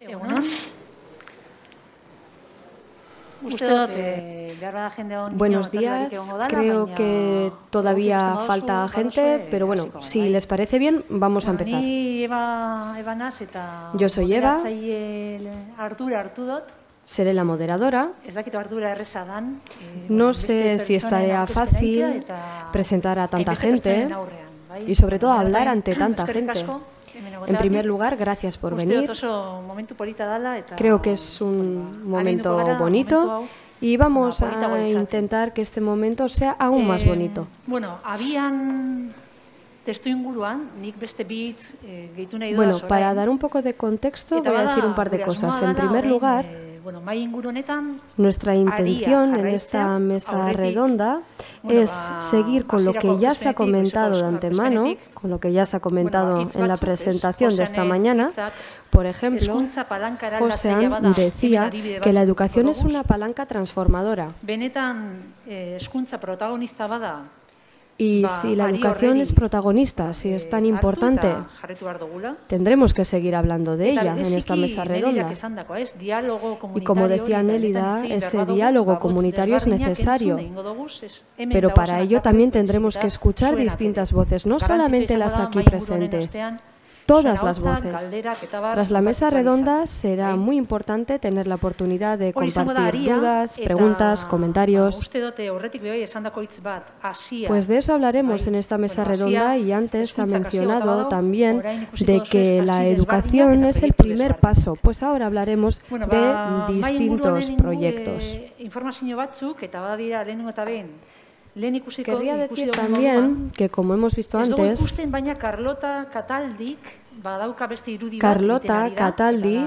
Egunon. Buenos días, creo que todavía falta gente, pero bueno, si les parece bien, vamos a empezar. Yo soy Eva. Seré la moderadora. Eh, No sé si es pertsonen tarea aurkezpena fácil presentar a tanta gente y sobre todo hablar ante tanta gente. En primer lugar, gracias por venir. Creo que es un momento bonito y vamos a intentar que este momento sea aún más Eh, bonito. Bueno, bitz eh, Bueno, para dar un poco de contexto, voy a decir un par de cosas. En primer lugar, eh, bueno, Nuestra intención en esta mesa redonda es seguir con lo que ya se ha comentado de antemano, con lo que ya se ha comentado en la ez? presentación de esta mañana. Por ejemplo, Josean decía que la educación es una palanca transformadora y si la educación es protagonista, si es tan eh, importante, tendremos que seguir hablando de ella en esta mesa redonda. Y como decía Nélida, ese diálogo comunitario es necesario. Pero para ello también tendremos que escuchar distintas voces, no solamente las aquí presentes. Todas las voces. Tras la mesa redonda izan. será muy importante tener la oportunidad de compartir dudas, preguntas, comentarios. Pues de eso hablaremos en esta mesa redonda y antes ha mencionado también de que la educación es el primer paso. Pues ahora hablaremos de distintos proyectos. Eh, Querría decir también que como hemos visto antes, Carlota Cataldi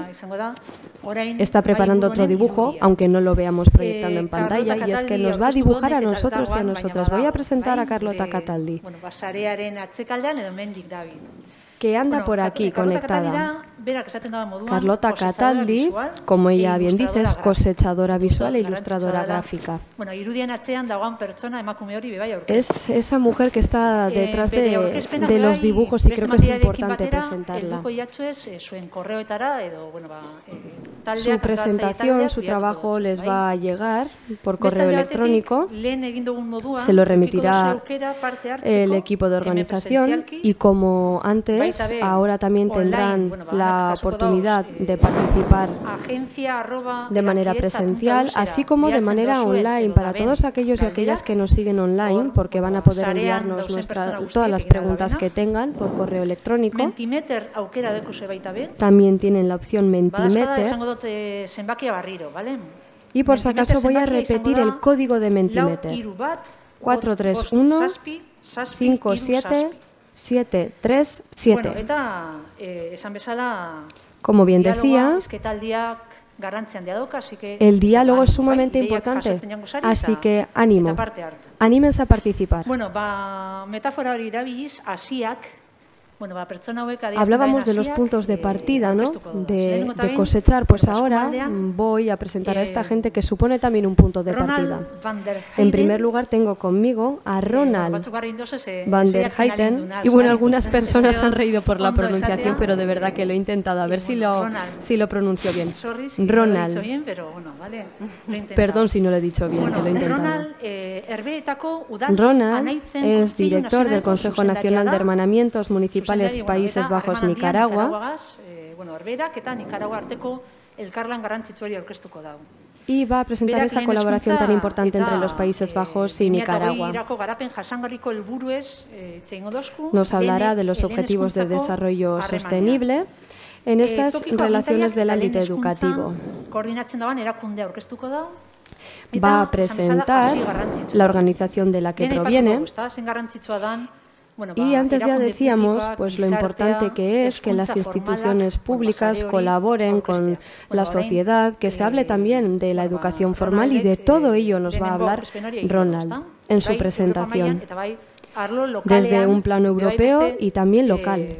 está preparando otro dibujo, aunque no lo veamos proyectando Eh, en pantalla, y es que nos va a dibujar a nosotros y a nosotras. Voy a presentar a bai? Carlota Eh, Cataldi, que anda por aquí conectada. Carlota Cataldi, como e ella bien dice, es cosechadora visual e ilustradora gráfica. Es esa mujer que está Eh, detrás de, de los dibujos y creo que es importante presentarla. Eh, eh, Su presentación, su trabajo les va a llegar por correo electrónico. Se lo remitirá el equipo de organización y como antes, ahora también tendrán ba, la oportunidad eh, de participar de manera presencial, así como de manera online para todos aquellos y aquellas que nos siguen online, porque van a poder enviarnos nuestra- todas las preguntas que tengan por correo electrónico. También tienen la opción Mentimeter. Y por si acaso voy a repetir el código de Mentimeter. hiru bat, 431 bost, zazpi, zazpi, hiru 57 zazpi. 737. Bueno, eta eh, esan bezala Como bien decía, el diálogo es sumamente importante, así que ánimo, anímense a participar. Bueno, ba, metafora hori erabiliz, hasiak, Hablábamos de los puntos de eh, partida, ¿no? De, cosechar. Pues ahora voy a presentar a esta eh, gente que supone también un punto de partida. En primer lugar tengo conmigo a eh, Ronald Van der dundunaz, Y bueno, algunas personas han reído por la pronunciación, pero de verdad que lo he intentado. A ver si lo, si lo pronuncio bien. Ronald. Perdón si no lo he dicho bien, que lo he intentado. Ronald, es director del Consejo Nacional de. Hermanamientos Municipales Bueno, Países Bajos Nicaragua. Eh, y va a presentar esa colaboración tan importante entre los Países eh, Bajos y Nicaragua. 2008 garapen jasangarriko helburuez eh. Nos hablará de los objetivos de desarrollo sostenible en estas relaciones del ámbito educativo. Va a presentar la organización de la que proviene Y antes ya decíamos pues lo importante que es que las instituciones bueno, públicas colaboren con la sociedad, que se hable eh, también de la educación formal y de Ronaldek, todo eh, ello nos va a hablar du, Ronald en su presentación. Desde un plano europeo y también eh, local.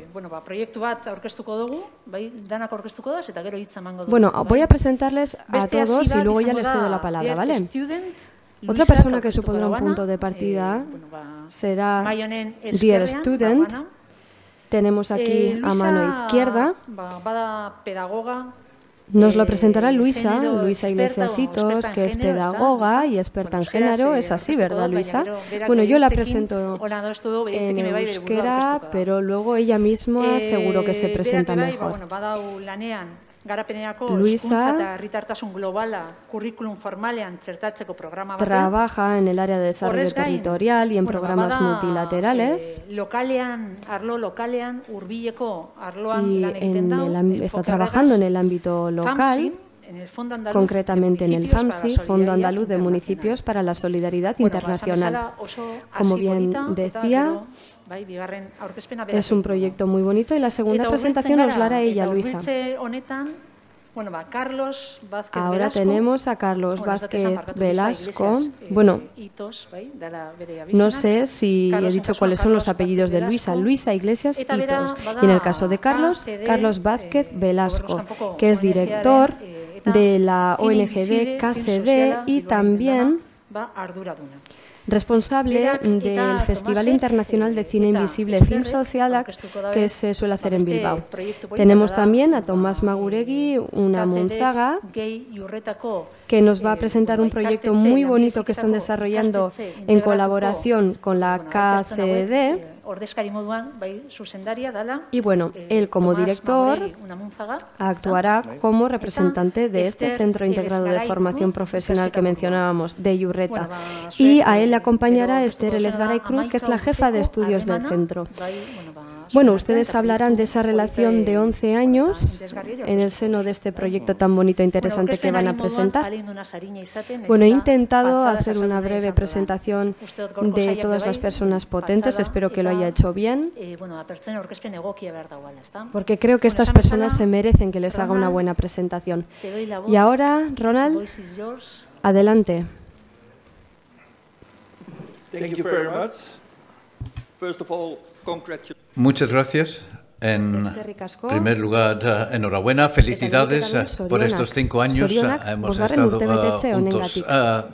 bueno, voy a presentarles a todos y luego ya les cedo la palabra, ¿vale? Otra persona que supondrá un punto de partida eh, ba, será Dear Student. Tenemos aquí Eh, a mano izquierda Nos lo presentará Luisa, Luisa Iglesias Hitos, que es pedagoga y experta en género. Es así, ¿verdad, Luisa? Bueno, yo la presento en euskera, pero luego ella misma seguro que se presenta mejor. Luisa trabaja en el área de desarrollo territorial y en programas multilaterales. Eh, y está trabajando en el ámbito local concretamente en el FAMSI, Fondo Andaluz de Municipios para la Solidaridad Internacional. Como bien decía, es un proyecto muy bonito y la segunda presentación nos la hará ella, Luisa. Ahora tenemos a Carlos Vázquez Velasco. Eh, bueno, no sé si he dicho cuáles son los apellidos de Luisa. Luisa Iglesias Hitos. Y en el caso de Carlos, Carlos Vázquez eh, Velasco, que es director eh, de la ONGD KCD y también responsable del Festival Internacional de Cine Invisible Film Social que se suele hacer en Bilbao. Tenemos también a Tomás Maguregui, una monzaga, que nos va a presentar un proyecto muy bonito que están desarrollando en colaboración con la KCD y bueno, eh, él como director actuará como representante de este Centro Integrado de Formación Profesional que mencionábamos, de Yurreta. Y a él le acompañará Esther Elezgaray Cruz, que es la jefa de estudios del centro. Bueno, ustedes hablarán de esa relación de 11 años en el seno de este proyecto tan bonito e interesante que van a presentar. Bueno, he intentado hacer una breve presentación de todas las personas potentes, espero que lo haya hecho bien, porque creo que estas personas se merecen que les haga una buena presentación. Y ahora, Ronald, adelante. Muchas gracias. En primer lugar, eh, enhorabuena, felicidades eh, por estos cinco años. Eh, hemos estado juntos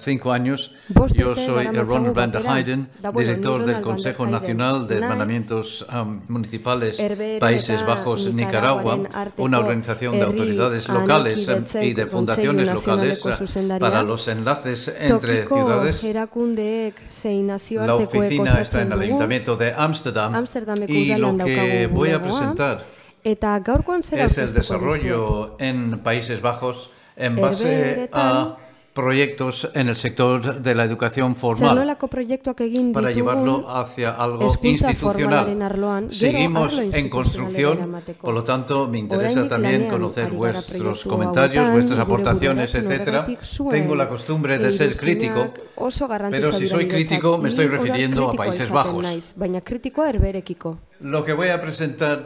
cinco años. Yo soy Ronald van der Heijden, director del Consejo Nacional de Hermanamientos Municipales Países Bajos Nicaragua, una organización de autoridades locales y de fundaciones locales para los enlaces entre ciudades. La oficina está en el Ayuntamiento de Ámsterdam y lo que voy a presentar es el desarrollo en Países Bajos en base a proyectos en el sector de la educación formal para llevarlo hacia algo institucional. Seguimos en construcción, por lo tanto me interesa también conocer vuestros comentarios, vuestras aportaciones, etcétera. Tengo la costumbre de ser crítico, pero si soy crítico me estoy refiriendo a Países Bajos. Lo que voy a presentar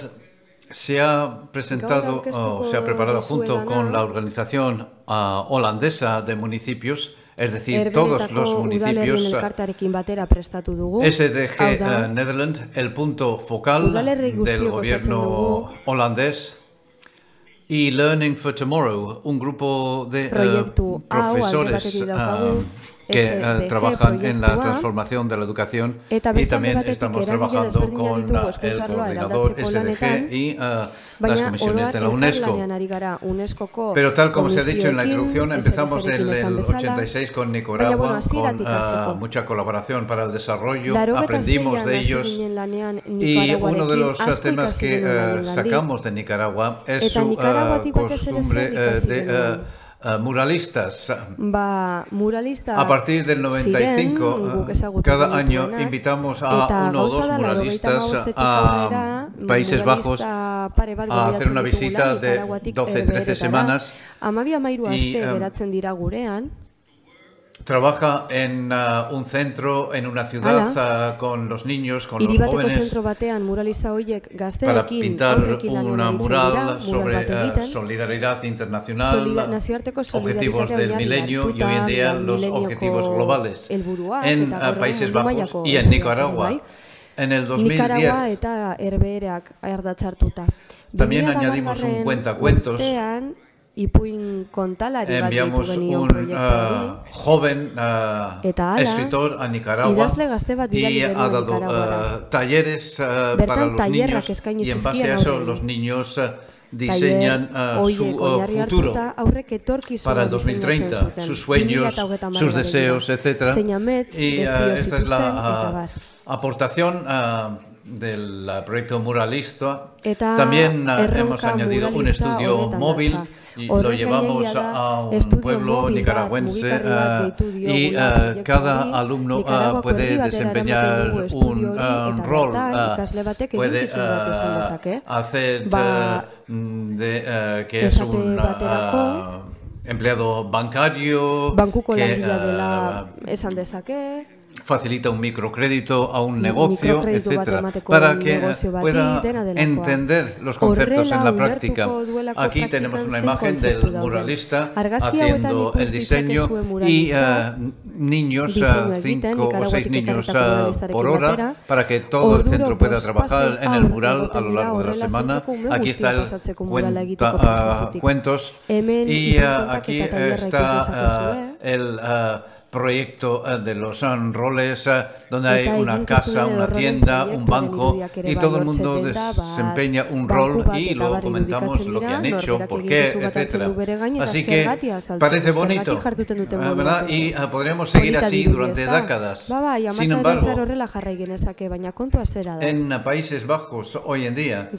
se ha presentado o se ha preparado junto con la organización ah, holandesa de municipios, es decir, todos los municipios SDG uh, Netherlands, el punto focal del gobierno holandés. Y Learning for Tomorrow, un grupo de uh, profesores que eh, trabajan en la transformación de la educación y también estamos trabajando con el coordinador SDG y eh, las comisiones de la UNESCO. Pero tal como se ha dicho en la introducción, empezamos en el 86 con Nicaragua, con eh, mucha colaboración para el desarrollo, aprendimos de ellos. Y uno de los temas que sacamos de Nicaragua es su costumbre de Uh, muralistas. Va, muralista a partir del 95, uh, cada año invitamos a uno o dos muralistas a Países Bajos a hacer una visita de 12-13 semanas. Y, um, Trabaja en uh, un centro, en una ciudad uh, con los niños, con los jóvenes, para pintar una mural sobre uh, solidaridad internacional, objetivos del milenio y hoy en día los objetivos globales en Países Bajos y en Nicaragua. En el 2010 también añadimos un cuentacuentos Enviamos un uh, joven uh, escritor a Nicaragua y ha dado uh, talleres para los niños y en base a eso los niños diseñan uh, su uh, futuro para el 2030, sus sueños, sus deseos, etc. Y uh, esta es la aportación del proyecto Muralista. También hemos añadido un estudio móvil y lo llevamos a un pueblo nicaragüense y cada alumno puede desempeñar un rol, puede hacer de, que es un empleado bancario, que, facilita un microcrédito a un negocio, etcétera, para que pueda entender los conceptos en la práctica. Aquí tenemos una imagen del muralista haciendo el diseño y uh, niños, uh, cinco o seis niños uh, por hora, para que todo el centro pueda trabajar en el mural a lo largo de la semana. Aquí está el cuenta, cuentos. Y aquí está el proyecto eh, de los roles eh, donde hay una casa, una tienda, un banco y todo el mundo desempeña un rol y luego comentamos lo que han hecho, por qué, etcétera. Así que parece bonito, eh, ¿verdad? Y podremos seguir así durante décadas. Sin embargo, en Países Bajos hoy en día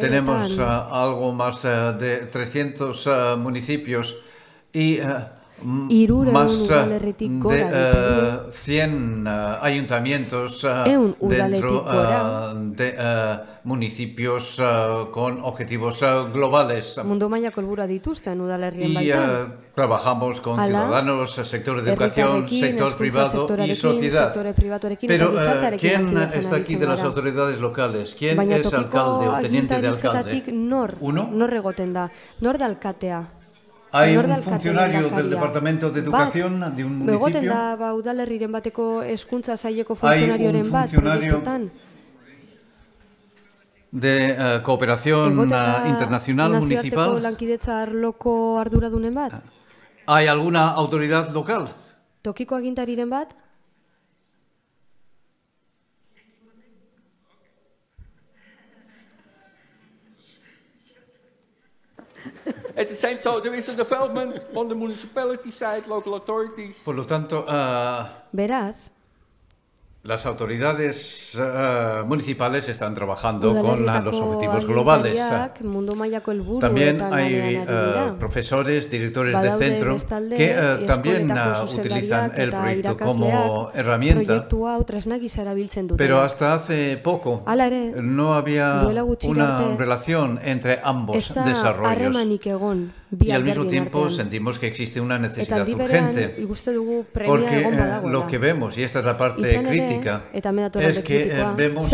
tenemos algo más de 300 municipios y más eh, de 100 eh, eh, ayuntamientos dentro de municipios con objetivos globales. Y trabajamos con ciudadanos, sector de educación, sector privado y sociedad. Pero ¿quién está aquí de las autoridades locales? ¿Quién es alcalde o teniente de alcalde? Uno. Hay un funcionario del Departamento de Educación de un municipio. Hay un funcionario de uh, cooperación uh, internacional municipal. Ah. ¿Hay alguna autoridad local? Tokiko agintariren bat? At the same time, there is a development on the municipality side, local authorities. Por lo tanto, uh, verás las autoridades uh, municipales están trabajando con la, los objetivos globales. También hay uh, profesores, directores de centro que uh, también utilizan el proyecto como herramienta. Pero hasta hace poco no había una relación entre ambos desarrollos. Y al mismo tiempo sentimos que existe una necesidad urgente. Porque eh, lo que vemos, y esta es la parte crítica, es que eh, vemos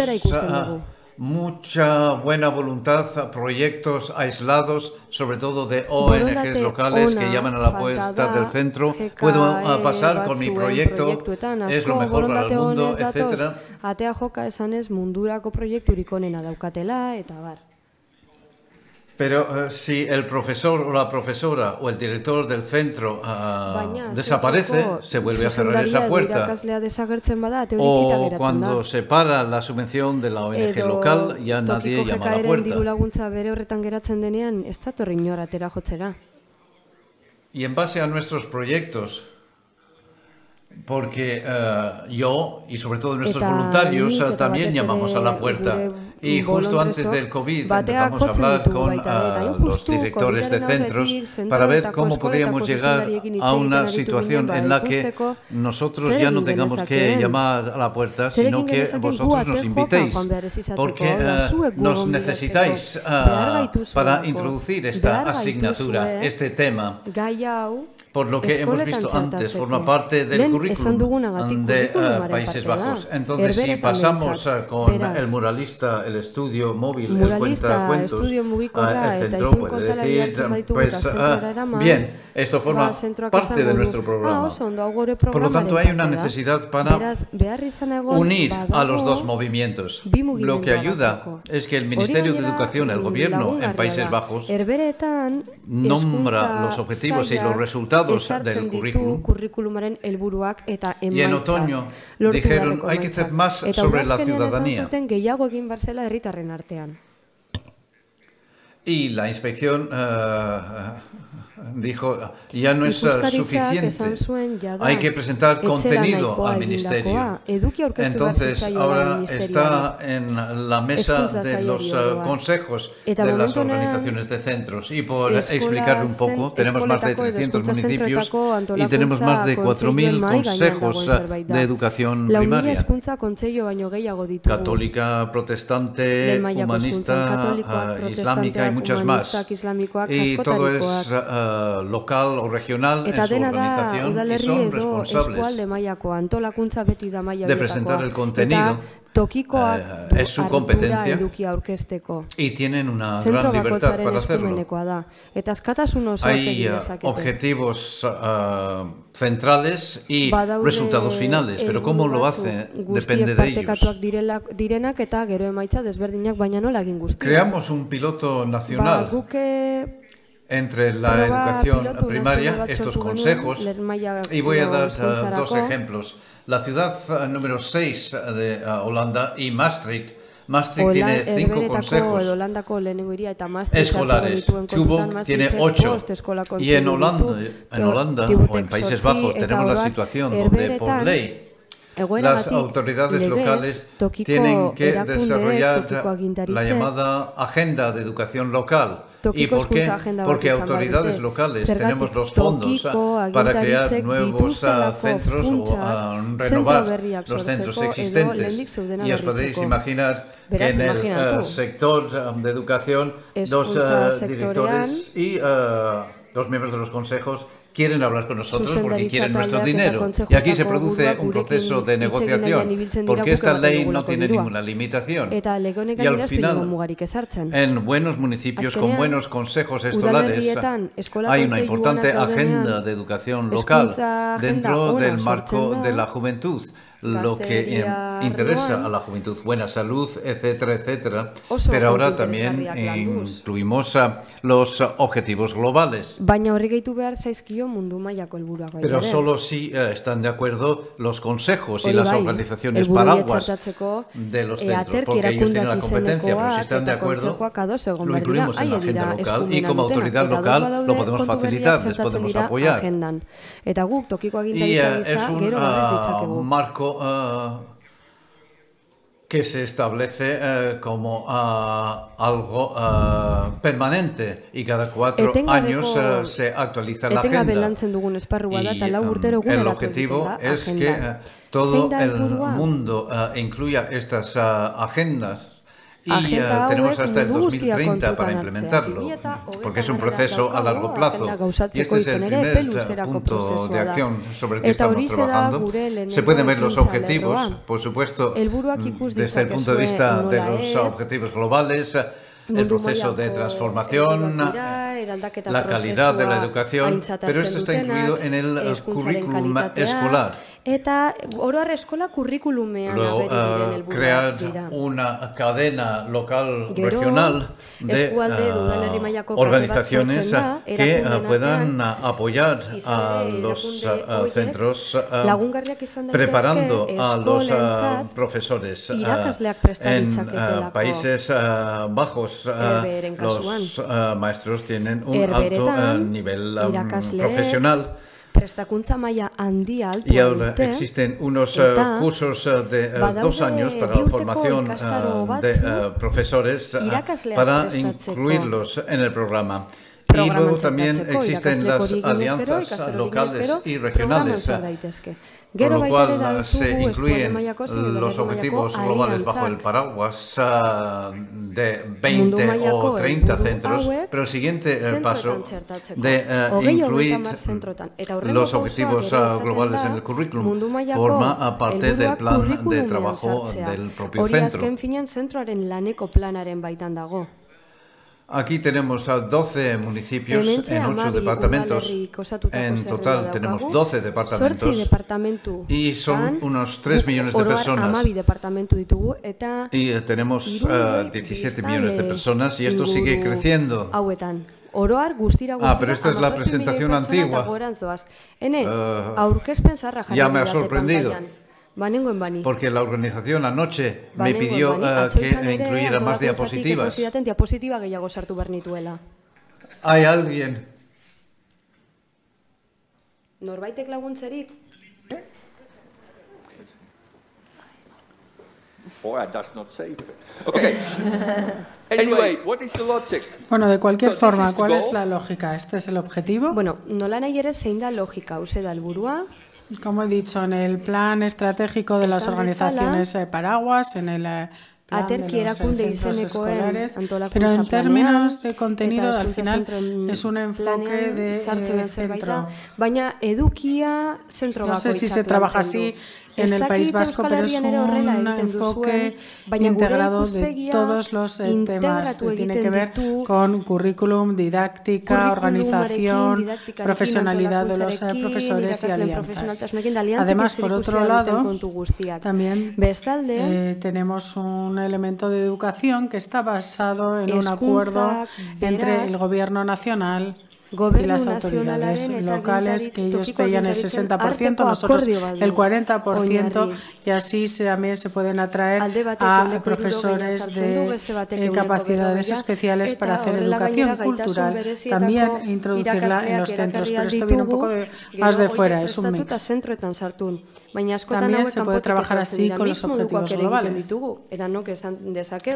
mucha buena voluntad, proyectos aislados, sobre todo de ONGs locales que llaman a la puerta del centro. Puedo ah, pasar con mi proyecto, es lo mejor para el mundo, etc. Atea joka esanez mundurako proiekturik onena daukatela eta bar. Pero uh, si el profesor o la profesora o el director del centro uh, desaparece, se vuelve a cerrar esa puerta. O cuando se para la subvención de la ONG local, ya nadie llama a la puerta. Y en base a nuestros proyectos, porque uh, yo y sobre todo nuestros voluntarios también llamamos a la puerta. Y justo antes del COVID empezamos a hablar con los directores de centros para ver cómo podíamos llegar a una situación en la que nosotros ya no tengamos que llamar a la puerta, sino que vosotros nos invitéis, porque eh, nos necesitáis ah, para introducir esta asignatura, este tema por lo que hemos visto antes, forma parte del currículum de uh, Países Bajos. Entonces, si pasamos uh, con el muralista, el estudio móvil, el cuenta cuentos, uh, el centro puede decir, pues, bien, esto forma parte de nuestro programa. Por lo tanto, hay una necesidad para unir a los dos movimientos. Lo que ayuda es que el Ministerio de Educación, el gobierno en Países Bajos, nombra los objetivos y los resultados resultados del currículum. currículumaren helburuak eta emaitza. Y en otoño dijeron hay que hacer más eta sobre la ciudadanía. Eta gehiago egin barzela herritarren artean. Y la inspección uh, dijo, ya no es suficiente, hay que presentar contenido al ministerio. Entonces, ahora está en la mesa de los consejos de las organizaciones de centros. Y por explicarle un poco, tenemos más de 300 municipios y tenemos más de 4.000 consejos de educación primaria. Católica, protestante, humanista, islámica y muchas más. Y todo es uh, local o regional Eta en su organización da, y son responsables edo mailako antolakuntza beti da maila de presentar el contenido tokikoak uh, eh, es su competencia eduki aurkezteko. Y tienen una Zentro gran libertad para hacerlo. Da. Eta askatasun osoa Hay eh, objetivos uh, centrales y Badaure resultados finales, pero cómo lo hace depende de ellos. Direla, direnak eta gero emaitza desberdinak baina nola egin guztia. Creamos un piloto nacional. Ba, guke entre la educación primaria, estos consejos, y voy a dar uh, dos ejemplos. La ciudad uh, número 6 de uh, Holanda y Maastricht Maastricht tiene cinco consejos escolares. Tubok tiene ocho. Y en Holanda, en Holanda o en Países Bajos tenemos la situación donde por ley las autoridades locales tienen que desarrollar la llamada agenda de educación local. ¿Y por qué? Porque autoridades locales tenemos los fondos para crear nuevos centros o ah, renovar los centros existentes. Y os podéis imaginar que en el sector de educación dos directores y dos miembros de los consejos quieren hablar con nosotros porque quieren nuestro dinero. Y aquí se produce un proceso de negociación, porque esta ley no tiene ninguna limitación. Y al final, en buenos municipios con buenos consejos escolares, hay una importante agenda de educación local dentro del marco de la juventud lo que interesa a la juventud, buena salud, etcétera, etcétera. Pero ahora también incluimos los objetivos globales. Pero solo si eh, están de acuerdo los consejos y las organizaciones paraguas de los centros, porque ellos tienen la competencia, pero si están de acuerdo, lo incluimos en la agenda local y como autoridad local lo podemos facilitar, les podemos apoyar. Y eh, es un ah, marco Uh, que se establece uh, como uh, algo permanente y cada cuatro años se actualiza la agenda. Y, um, el objetivo es que todo el mundo incluya estas agendas y tenemos hasta el 2030 para implementarlo, porque es un proceso a largo plazo. Y este es el primer punto de acción sobre el que estamos trabajando. Se pueden ver los objetivos, por supuesto, desde el punto de vista de los objetivos globales, el proceso de transformación, la calidad de la educación, pero esto está incluido en el currículum escolar. Eta oroar eskola kurrikulumean Luego, uh, crear una cadena local regional de uh, organizaciones que uh, puedan apoyar a los centros preparando a los profesores en Países Bajos los maestros tienen un alto nivel profesional prestakuntza maila handia altua y ahora existen unos uh, cursos uh, de uh, dos años para la formación de profesores para incluirlos en el programa. Y luego también existen las alianzas locales y regionales con lo cual se incluyen los objetivos globales bajo el paraguas ah, de 20 o 30 centros, pero el siguiente eh, paso de eh, incluir los objetivos ah, globales en el currículum forma parte del plan de trabajo del propio centro. Aquí tenemos a 12 municipios en 8 departamentos. En total tenemos 12 departamentos y son unos 3 millones de personas. Y eh, tenemos 17 millones de personas y esto sigue creciendo. Ah, pero esta es la presentación antigua. Uh, ya me ha sorprendido. Porque la organización anoche me pidió uh, que incluyera más diapositivas. Hay alguien. Norbaitek laguntzerik? Or does not save it. Okay. anyway, what is the logic? Bueno, de cualquier so forma, ¿cuál es la lógica? ¿Este es el objetivo? Bueno, nola nahi ere zein da logika, uze da helburua? Como he dicho, en el plan estratégico de las organizaciones eh, paraguas, en el eh, aterki erakunde izenekoen pero en términos de contenido al final es un enfoque de eh, centro. Baina edukia zentro No sé si se trabaja así en el País Vasco, pero es un enfoque integrado de todos los eh, temas que tiene que ver con currículum, didáctica, organización, profesionalidad de los eh, profesores y alianzas. Además, por otro lado, también eh, tenemos un elemento de educación que está basado en un acuerdo entre el Gobierno nacional y las autoridades locales que ellos veían el 60%, nosotros el 40% y así también se pueden atraer a profesores de capacidades especiales para hacer educación cultural, también introducirla en los centros, pero esto viene un poco más de fuera, es un mix. También se puede trabajar así con los objetivos globales.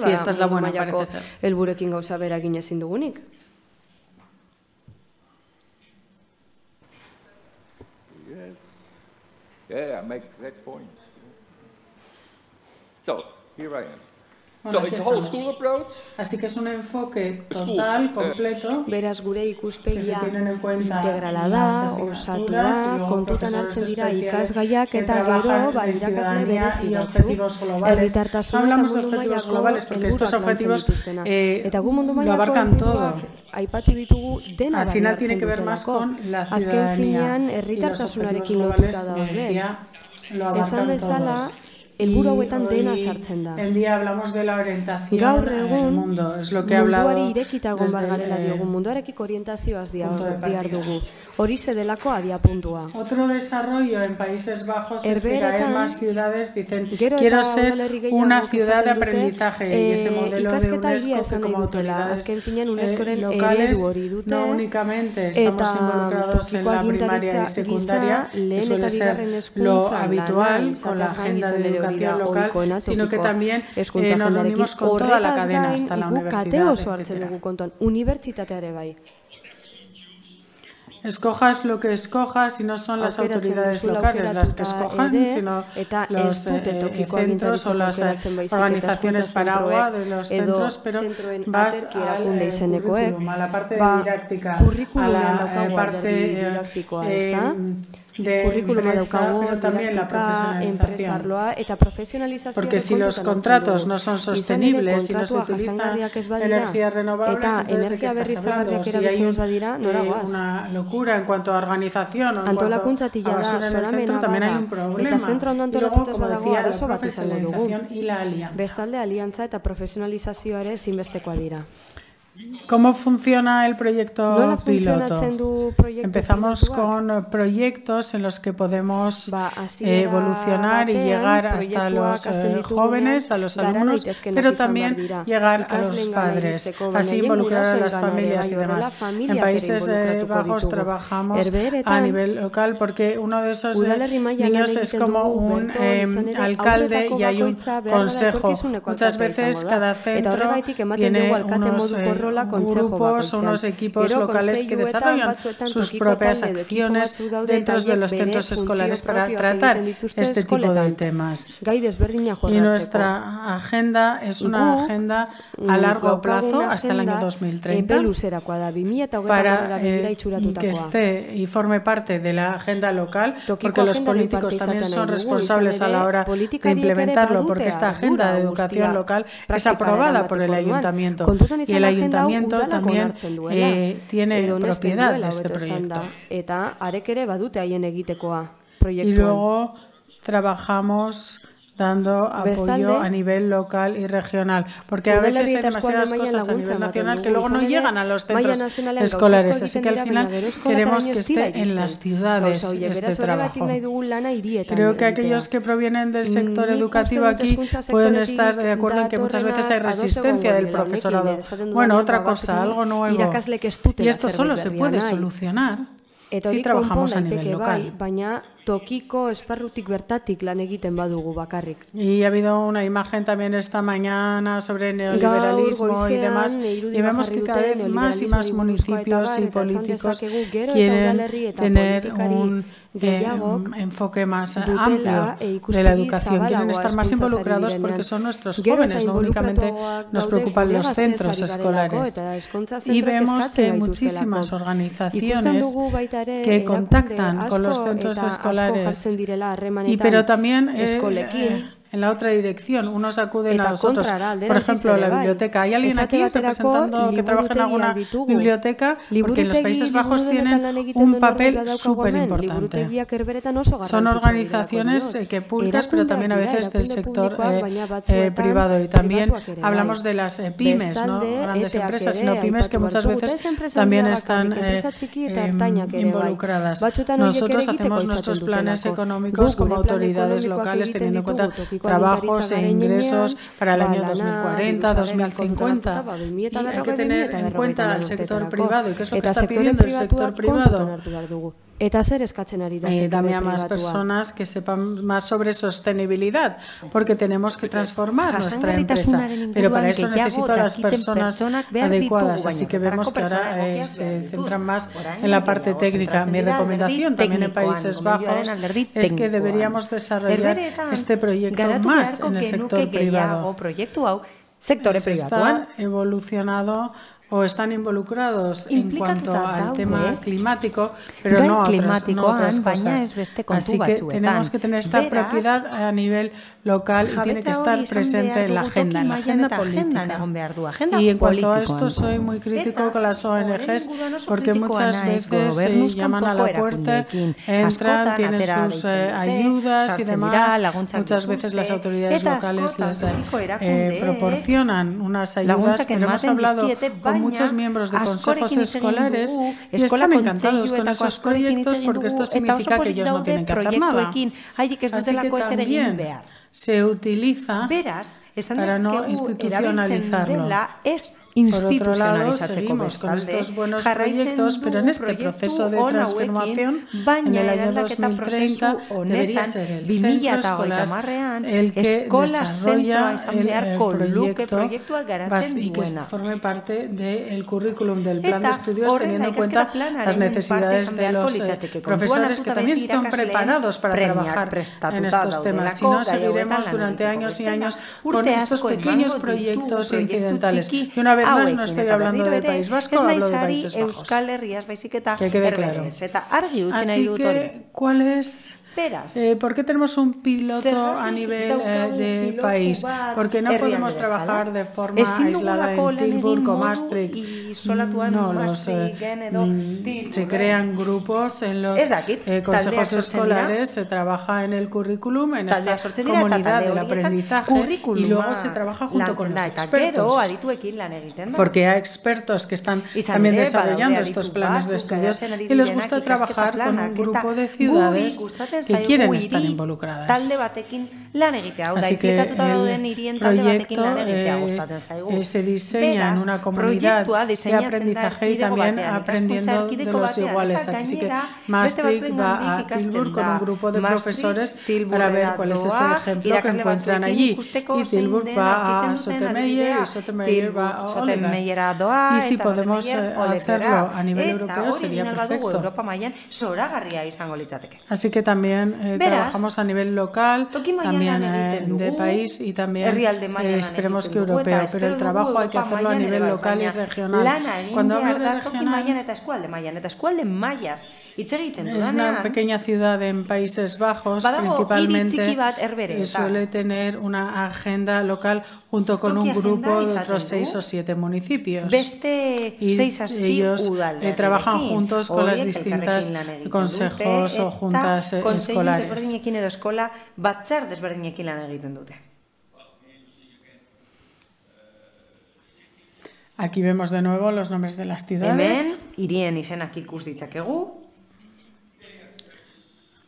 Sí, esta es la buena, parece ser. Yeah, I make that point. So, here I am. Así que es un enfoque total, uh, completo, beraz gure ikuspegia integrala da, osatu da, kontutan hartzen dira ikasgaiak eta gero ba, irakasle berezi batzuk, herritartasuna eta mundu mailako helburuak dituztena. Eh, eta gu mundu mailako helburuak aipatu ditugu dena Al final tiene que ver más con la ciudadanía. Azken finean herritartasunarekin lotuta daude. Esan bezala, helburu hauetan dena sartzen da. El día hablamos de la orientación Gaur egun, mundo, es lo que he hablado. Munduari irekita egon garela diogu, munduarekiko orientazioaz diar dugu. Horixe delako abia puntua. Otro desarrollo en Países Bajos es que vez más ciudades dicen quiero ser una ciudad de aprendizaje y ese eh, modelo de UNESCO que como autoridades eh, locales no únicamente estamos involucrados en la primaria y secundaria, que suele ser lo habitual con la agenda de educación local, sino que también eh, nos unimos con toda la cadena hasta la universidad, etc. Escojas lo que escojas y no son las autoridades locales las que escojan, sino los eh, centros o las eh, organizaciones para agua de los centros, pero vas al eh, currículum, a la parte didáctica, a la eh, parte eh, de currículum daukagu, pero también la profesionalización. eta profesionalizazioa Porque si los contratos no son sostenibles y no se utilizan energías renovables, eta energia berriztagarriak erabiltzen ez badira, nora goaz. una locura en cuanto a organización en cuanto a basura en el también hay un problema. Eta zentro ondo antolatuta ez badago arazo bat izango dugu. Bestalde, aliantza eta profesionalizazioa ere ezinbestekoa dira. ¿Cómo funciona el proyecto piloto? Empezamos con proyectos en los que podemos evolucionar y llegar hasta los eh, jóvenes, a los alumnos, pero también llegar a los padres, así involucrar a las familias y demás. En Países eh, Bajos trabajamos a nivel local porque uno de esos eh, niños es como un alcalde y hay un consejo. Muchas veces cada centro tiene unos grupos o unos equipos locales que desarrollan sus propias acciones dentro de los centros escolares para tratar este tipo de temas. Y nuestra agenda es una agenda a largo plazo hasta el año 2030 para eh, que esté y forme parte de la agenda local, porque los políticos también son responsables a la hora de implementarlo, porque esta agenda de educación local es aprobada por el ayuntamiento. Y el ayuntamiento movimiento también duela, eh, eh, tiene propiedad duela, este proyecto. Eta arek ere badute haien egitekoa proiektuan. Y luego trabajamos... dando apoyo a nivel local y regional, porque a veces hay demasiadas cosas a nivel nacional que luego no llegan a los centros escolares, así que al final queremos que esté en las ciudades este trabajo. Creo que aquellos que provienen del sector educativo aquí pueden estar de acuerdo en que muchas veces hay resistencia del profesorado. Bueno, otra cosa, algo nuevo. Y esto solo se puede solucionar si trabajamos a nivel local. Tokiko esparrutik bertatik lan egiten badugu bakarrik. Y ha habido una imagen también esta mañana sobre neoliberalismo y demás y vemos que cada vez más y más municipios y políticos quieren tener un eh, enfoque más amplio de la educación. Quieren estar más involucrados porque son nuestros jóvenes, no únicamente nos preocupan los centros escolares. Y vemos que hay muchísimas organizaciones que contactan con los centros escolares, y, pero también eh, en la otra dirección, unos acuden a los otros. Por ejemplo, la biblioteca. ¿Hay alguien aquí representando que trabaja en alguna biblioteca? Porque en los Países Bajos tienen un papel súper importante. Son organizaciones eh, que públicas, pero también a veces del sector eh, eh, privado. Y también hablamos de las pymes, no grandes empresas, sino pymes que muchas veces también están involucradas. Nosotros hacemos nuestros planes económicos como autoridades locales teniendo en cuenta trabajos e ingresos para el año 2040, 2050. Y hay que tener en cuenta al sector privado y qué es lo que está pidiendo el sector privado. Eta zer eskatzen ari da eh, Dame a más personas que sepan más sobre sostenibilidad, porque tenemos que transformar nuestra empresa. Pero para eso necesito a las personas adecuadas, así que vemos que ahora eh, se centran más en la parte técnica. Mi recomendación también en Países Bajos es que deberíamos desarrollar este proyecto más en el sector privado. Sector privado. Está evolucionado o están involucrados en cuanto al tema climático, pero no otras, no otras cosas. Así que tenemos que tener esta propiedad a nivel local y tiene que estar presente en la agenda, en la agenda política. Y en cuanto a esto soy muy crítico con las ONGs porque muchas veces se llaman a la puerta, entran, tienen sus eh, ayudas y demás. Muchas veces las autoridades locales les eh, proporcionan unas ayudas, pero hemos hablado con muchos miembros de consejos escolares y están encantados con esos proyectos porque esto significa que ellos no tienen que hacer nada. Así que también se utiliza para no institucionalizarlo. Por otro lado, seguimos con estos buenos proyectos, pero en este proceso de transformación, en el año 2030, debería ser el centro escolar el que desarrolla el, proyecto y que forme parte del currículum del plan de estudios, teniendo en cuenta las necesidades de los eh, profesores que también están preparados para trabajar en estos temas. Si no, seguiremos durante años y años con estos pequeños proyectos incidentales. Y una vez ber, hauekin. No estoy hablando del País Vasco, hablo del País Euskal Herriaz, baizik eta berberes. Claro. Eta argi utzen nahi dut hori. Así que, ¿cuál es... eh, ¿Por qué tenemos un piloto a nivel eh, de país? Porque no podemos trabajar de forma aislada en Tilburg o Maastricht. No, los, eh, mm, se crean grupos en los eh, consejos escolares, se trabaja en el currículum, en esta comunidad del aprendizaje y luego se trabaja junto con los expertos. Porque hay expertos que están también desarrollando estos planes de estudios y les gusta trabajar con un grupo de ciudades que quieren estar involucradas. Talde batekin lan egitea, hau da, implikatuta dauden hirien talde batekin lan egitea gustatzen zaigu. Eh, se diseña en una comunidad de aprendizaje y también aprendiendo de los iguales. Así que Maastricht va a Tilburg con un grupo de profesores para ver cuál es ese ejemplo que encuentran allí. Y Tilburg va a Sotemeyer y Sotemeyer va a Olegar. Y si podemos eh, hacerlo a nivel europeo sería perfecto. Así que también eh, trabajamos a nivel local, también eh, de país y también eh, esperemos que europeo, pero el trabajo hay que hacerlo a nivel local y regional. Cuando hablo de regional, es una pequeña ciudad en Países Bajos, principalmente, que suele tener una agenda local junto con un grupo de otros seis o siete municipios. Y ellos trabajan juntos con las distintas consejos o juntas escolares. Ezberdinekin lan egiten dute. Aquí vemos de nuevo los nombres de las ciudades. Hemen, irien izenak ikus ditzakegu.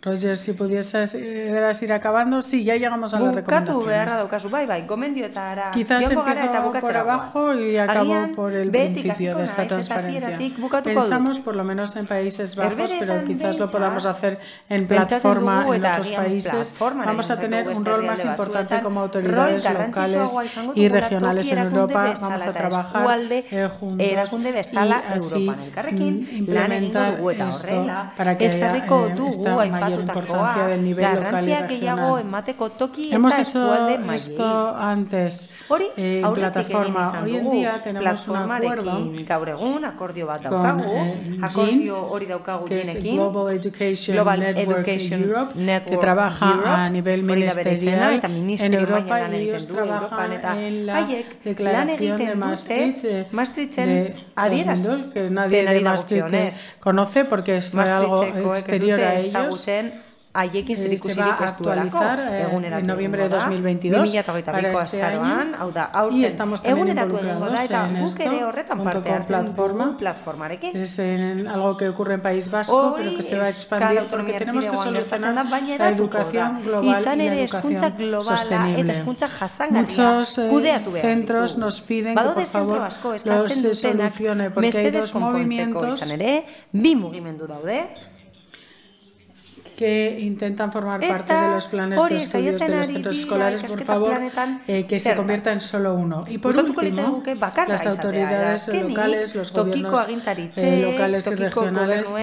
Roger, si pudieses eh, ir acabando, sí, ya llegamos a las recomendaciones. beharra daukazu, bai, bai, gomendioetara. Quizás empiezo por abajo y acabo por el principio de esta transparencia. Pensamos por lo menos en Países Bajos, pero quizás lo podamos hacer en plataforma en otros países. Vamos a tener un rol más importante como autoridades locales y regionales en Europa. Vamos a trabajar eh, juntos y así implementar esto para que haya eh, esta mayor importancia del nivel local y regional. Hemos hecho esto antes eh, en plataforma. Hoy en día tenemos un acuerdo con eh, que es Global Education Network Europe, que trabaja a nivel ministerial en Europa y ellos trabajan en la declaración de Maastricht de 2000, que nadie de Maastricht conoce porque fue algo exterior a ellos haiekin zer ikusirik ez duelako eguneratu en noviembre de 2022 para este año. Hau da, aurten. Eguneratu egingo da eta guk ere horretan parte hartzen platformarekin. Es en algo que ocurre en País Vasco pero que se va a expandir porque tenemos que solucionar la educación global izan ere eskuntza globala eta eskuntza jasangarria muchos eh, centros nos piden que por favor los se solucione porque hay dos movimientos izan ere bi mugimendu daude que intentan formar parte de los planes de estudios de los centros escolares, por favor, eh, que se convierta en solo uno. Y por último, las autoridades locales, los gobiernos eh, locales y regionales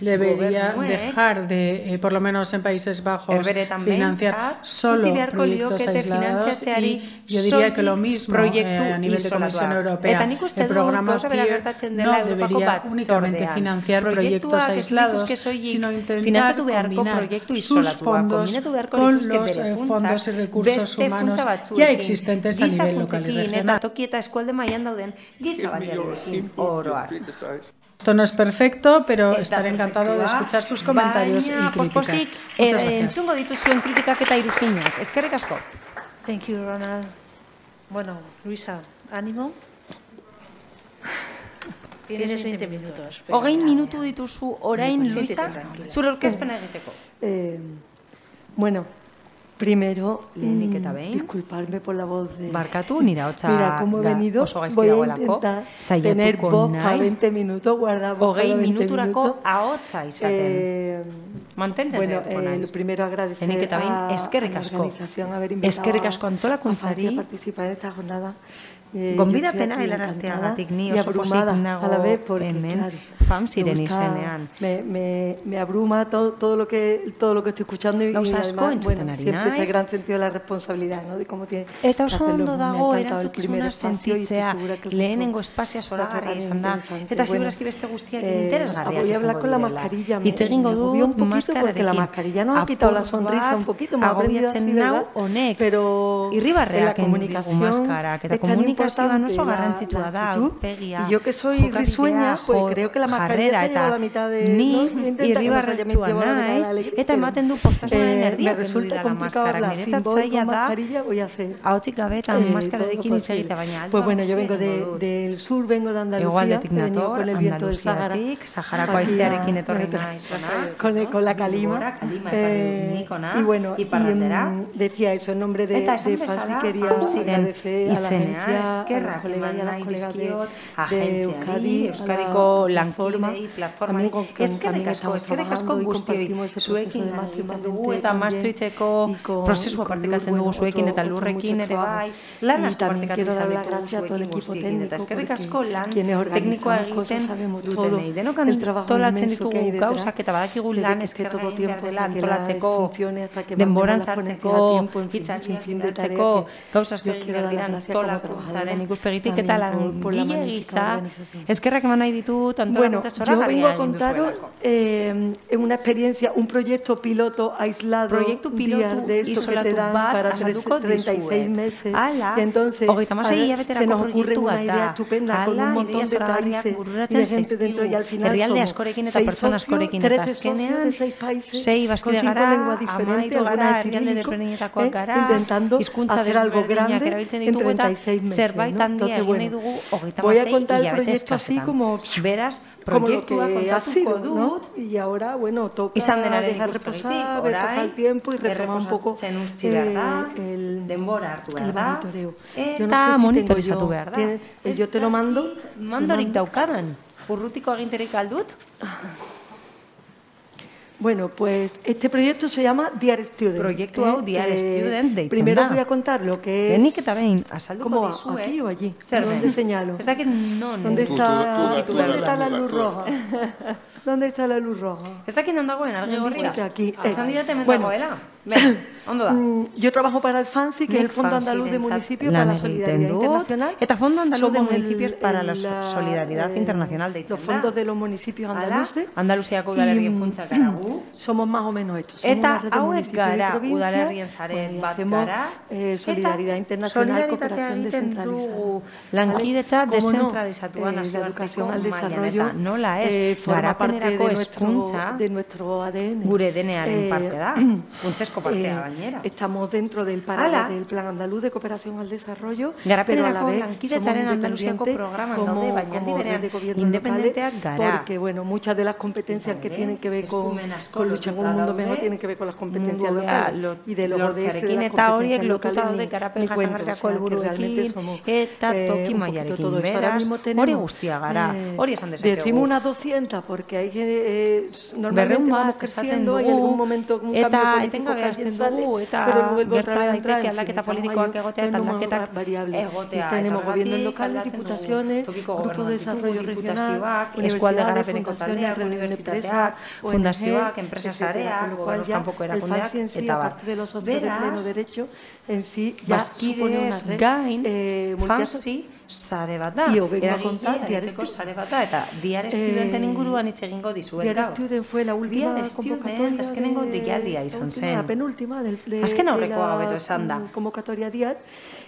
debería dejar de, eh, por lo menos en Países Bajos, financiar solo proyectos aislados y yo diría que lo mismo a nivel de Comisión Europea. El programa PIR no debería únicamente financiar proyectos aislados, sino intentar Finantatu beharko proiektu isolatua, kombinatu beharko con los eh, fondos y recursos humanos ya existentes a nivel local y regional. Eta toki eta eskualde mailan dauden giza baliarekin oroar. Esto no es perfecto, pero estaré encantado de escuchar sus comentarios y críticas. Muchas eh, gracias. Entzungo dituzuen kritikak eta iruzkinak. Eskerrik asko. Thank you, Ronald. Bueno, Luisa, ánimo. Tienes 20 minutos. Hogein minutu dituzu orain, Luisa, zure orkezpena egiteko. Eh, bueno, primero, Lehenik eta behin. disculparme por la voz de... Barkatu, nira hotza Mira, como he venido, voy a intentar tener voz a 20 minutos, guarda voz Hogei minuturako ahotza izaten. Eh, Mantentzen bueno, eh, lo primero agradecer a, a la organización haber invitado Eskerrik asko antolakuntzari a participar en esta jornada. Eh, Gonbida pena helarazteagatik ni oso pozik nago hemen claro, fam izenean. Me, me, me abruma todo, todo, lo que, todo lo que estoy escuchando y, Gauza asko además, bueno, siempre ese gran sentido de la responsabilidad, ¿no? De cómo tiene Eta oso ondo dago erantzukizuna sentitzea lehenengo espazia zoragarria izan da. Eta segurazki beste guztiak eh, interesgarriak a hablar con la mascarilla. Itz egingo dut maskararekin. la mascarilla no ha quitado la sonrisa un poquito, me ha aprendido así, ¿verdad? honek, pero irribarreak endigu maskarak, eta komunikazioan oso garrantzitsua da, aurpegia, yo que soy risueña, pues creo que la mascarilla se la mitad de... Ni irribarretxua naiz, eta ematen du postasunaren dira maskarak. Niretzat zaila da, haotzik gabe eta maskararekin hitz egite baina. Pues bueno, yo vengo del sur, vengo de Andalucía, Egoaldetik nator, Andaluziatik, Saharako aizearekin etorri naiz. Con la calima. Y bueno, y decía eso en nombre de Fasi, quería agradecer a la agencia, eskerrak eman nahi dizkiot agentziari, Euskadiko lankidei platformari. Eskerrik asko, eskerrik asko guztioi zuekin egiten dugu eta Maastrichteko prozesua partekatzen dugu zuekin eta lurrekin ere bai. Lan asko partekatu izan ditugu zuekin guztiekin eta eskerrik asko lan teknikoa egiten dutenei. Denokan tolatzen ditugu gauzak eta badakigu lan eskerra egin dela antolatzeko denboran sartzeko hitzak findatzeko gauzak egin behar dira antolakuntzaren ikuspegi ikuspegitik eta langile gisa eskerrak eman nahi ditut bueno, yo vengo a contaros eh, una experiencia, un proyecto piloto aislado proyecto piloto de esto que te dan para 36 meses. Ala, y entonces se nos ocurre una idea estupenda con un montón de países y de gente dentro y al final somos seis países sei con cinco gara, lenguas diferentes, eh, intentando hacer algo grande en 36 meses. Zerbait ¿no? Entonces, bueno, voy a contar el proyecto así como, Beraz, que ha sido, ¿no? Y ahora, bueno, toca dejar reposar, repasar el tiempo y retomar un poco eh, el, denbora hartu behar da. No monitorizatu behar da. Yo te lo mando. Mandorik daukadan. Urrutiko aginterik aldut? Bueno, pues este proyecto se llama Dear Student. Proyecto hau Dear eh, Student deitzen Primero voy a contar lo que es... Benik eta behin, azalduko ¿Cómo ¿Aquí o allí? ¿Dónde señalo? Ez dakit non. ¿Dónde está, ¿dónde está la luz roja? ¿Dónde está la luz roja? Ez dakit non dagoen, argi gorriak. Aquí. Esan didate hemen dagoela. Venga, ondo da. Mm, yo trabajo para el FANSI, que es el Fondo Andaluz de Municipios para la Solidaridad Internacional. Eta Fondo Andaluz de Municipios para la Solidaridad Internacional deitzen da. Los fondos de los municipios andaluces. Andaluziako udalerrien funtsa gara. Somos más o menos estos. Eta hauek gara udalerrien sare bat gara. Eh, solidaridad Internacional, cooperación descentralizada. Lankidetza descentralizatuan eh, la educación al desarrollo. Nola ez, eh, garapenerako eskuntza de nuestro ADN. Gure denearen parte da. Funtsezko eh, estamos dentro del, para, del Plan Andaluz de Cooperación al Desarrollo, pero a la vez lankidetzaren Andaluziako programa como, daude, baina de independenteak gara. Porque, bueno, muchas de las competencias que tienen que ver con, con lucha con un mundo mejor tienen que ver con las competencias locales y de los de las competencias locales daude garapen jasangarriako helburuekin eta toki mailarekin beraz hori guztia gara hori esan dezakegu decimos unas 200 porque hay eh, normalmente un cambio político behazten dugu eta gerta daiteke aldaketa politikoak egotea eta aldaketak egotea. Tenemos gobiernos locales, diputaciones, grupos de desarrollo regional, eskualde garapeneko taldeak, unibertsitateak, fundazioak, enpresa kanpoko erakundeak, eta bat. Beraz, en sí ya gain, eh, sare bat da. Eragitea, sare bat da, eta diar estudenten inguruan hitz egingo dizuet. Diar estuden fue la última convocatoria. Azkenengo deialdia izan zen. La penúltima del, de, Azken aurrekoa hobeto esan da. Convocatoria diar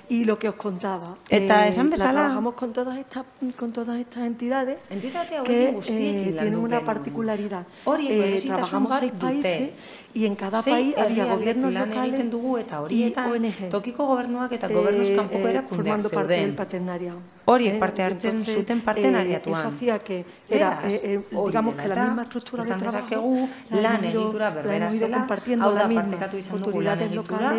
y lo que os contaba. Eta eh, esan bezala. Trabajamos con todas estas, con todas estas entidades que eh, tienen una particularidad. Eh, trabajamos seis países y en cada país había gobiernos locales dugu eta horietan ONG. tokiko gobernuak eta eh, gobernuz kanpoko erakundeak formando parte del paternariado. Horiek parte hartzen Entonces, zuten partenariatuan. Eh, eso hacía que era, eh, eh, digamos que la misma estructura de trabajo lan egitura berbera zela, hau da partekatu izan dugu lan egitura,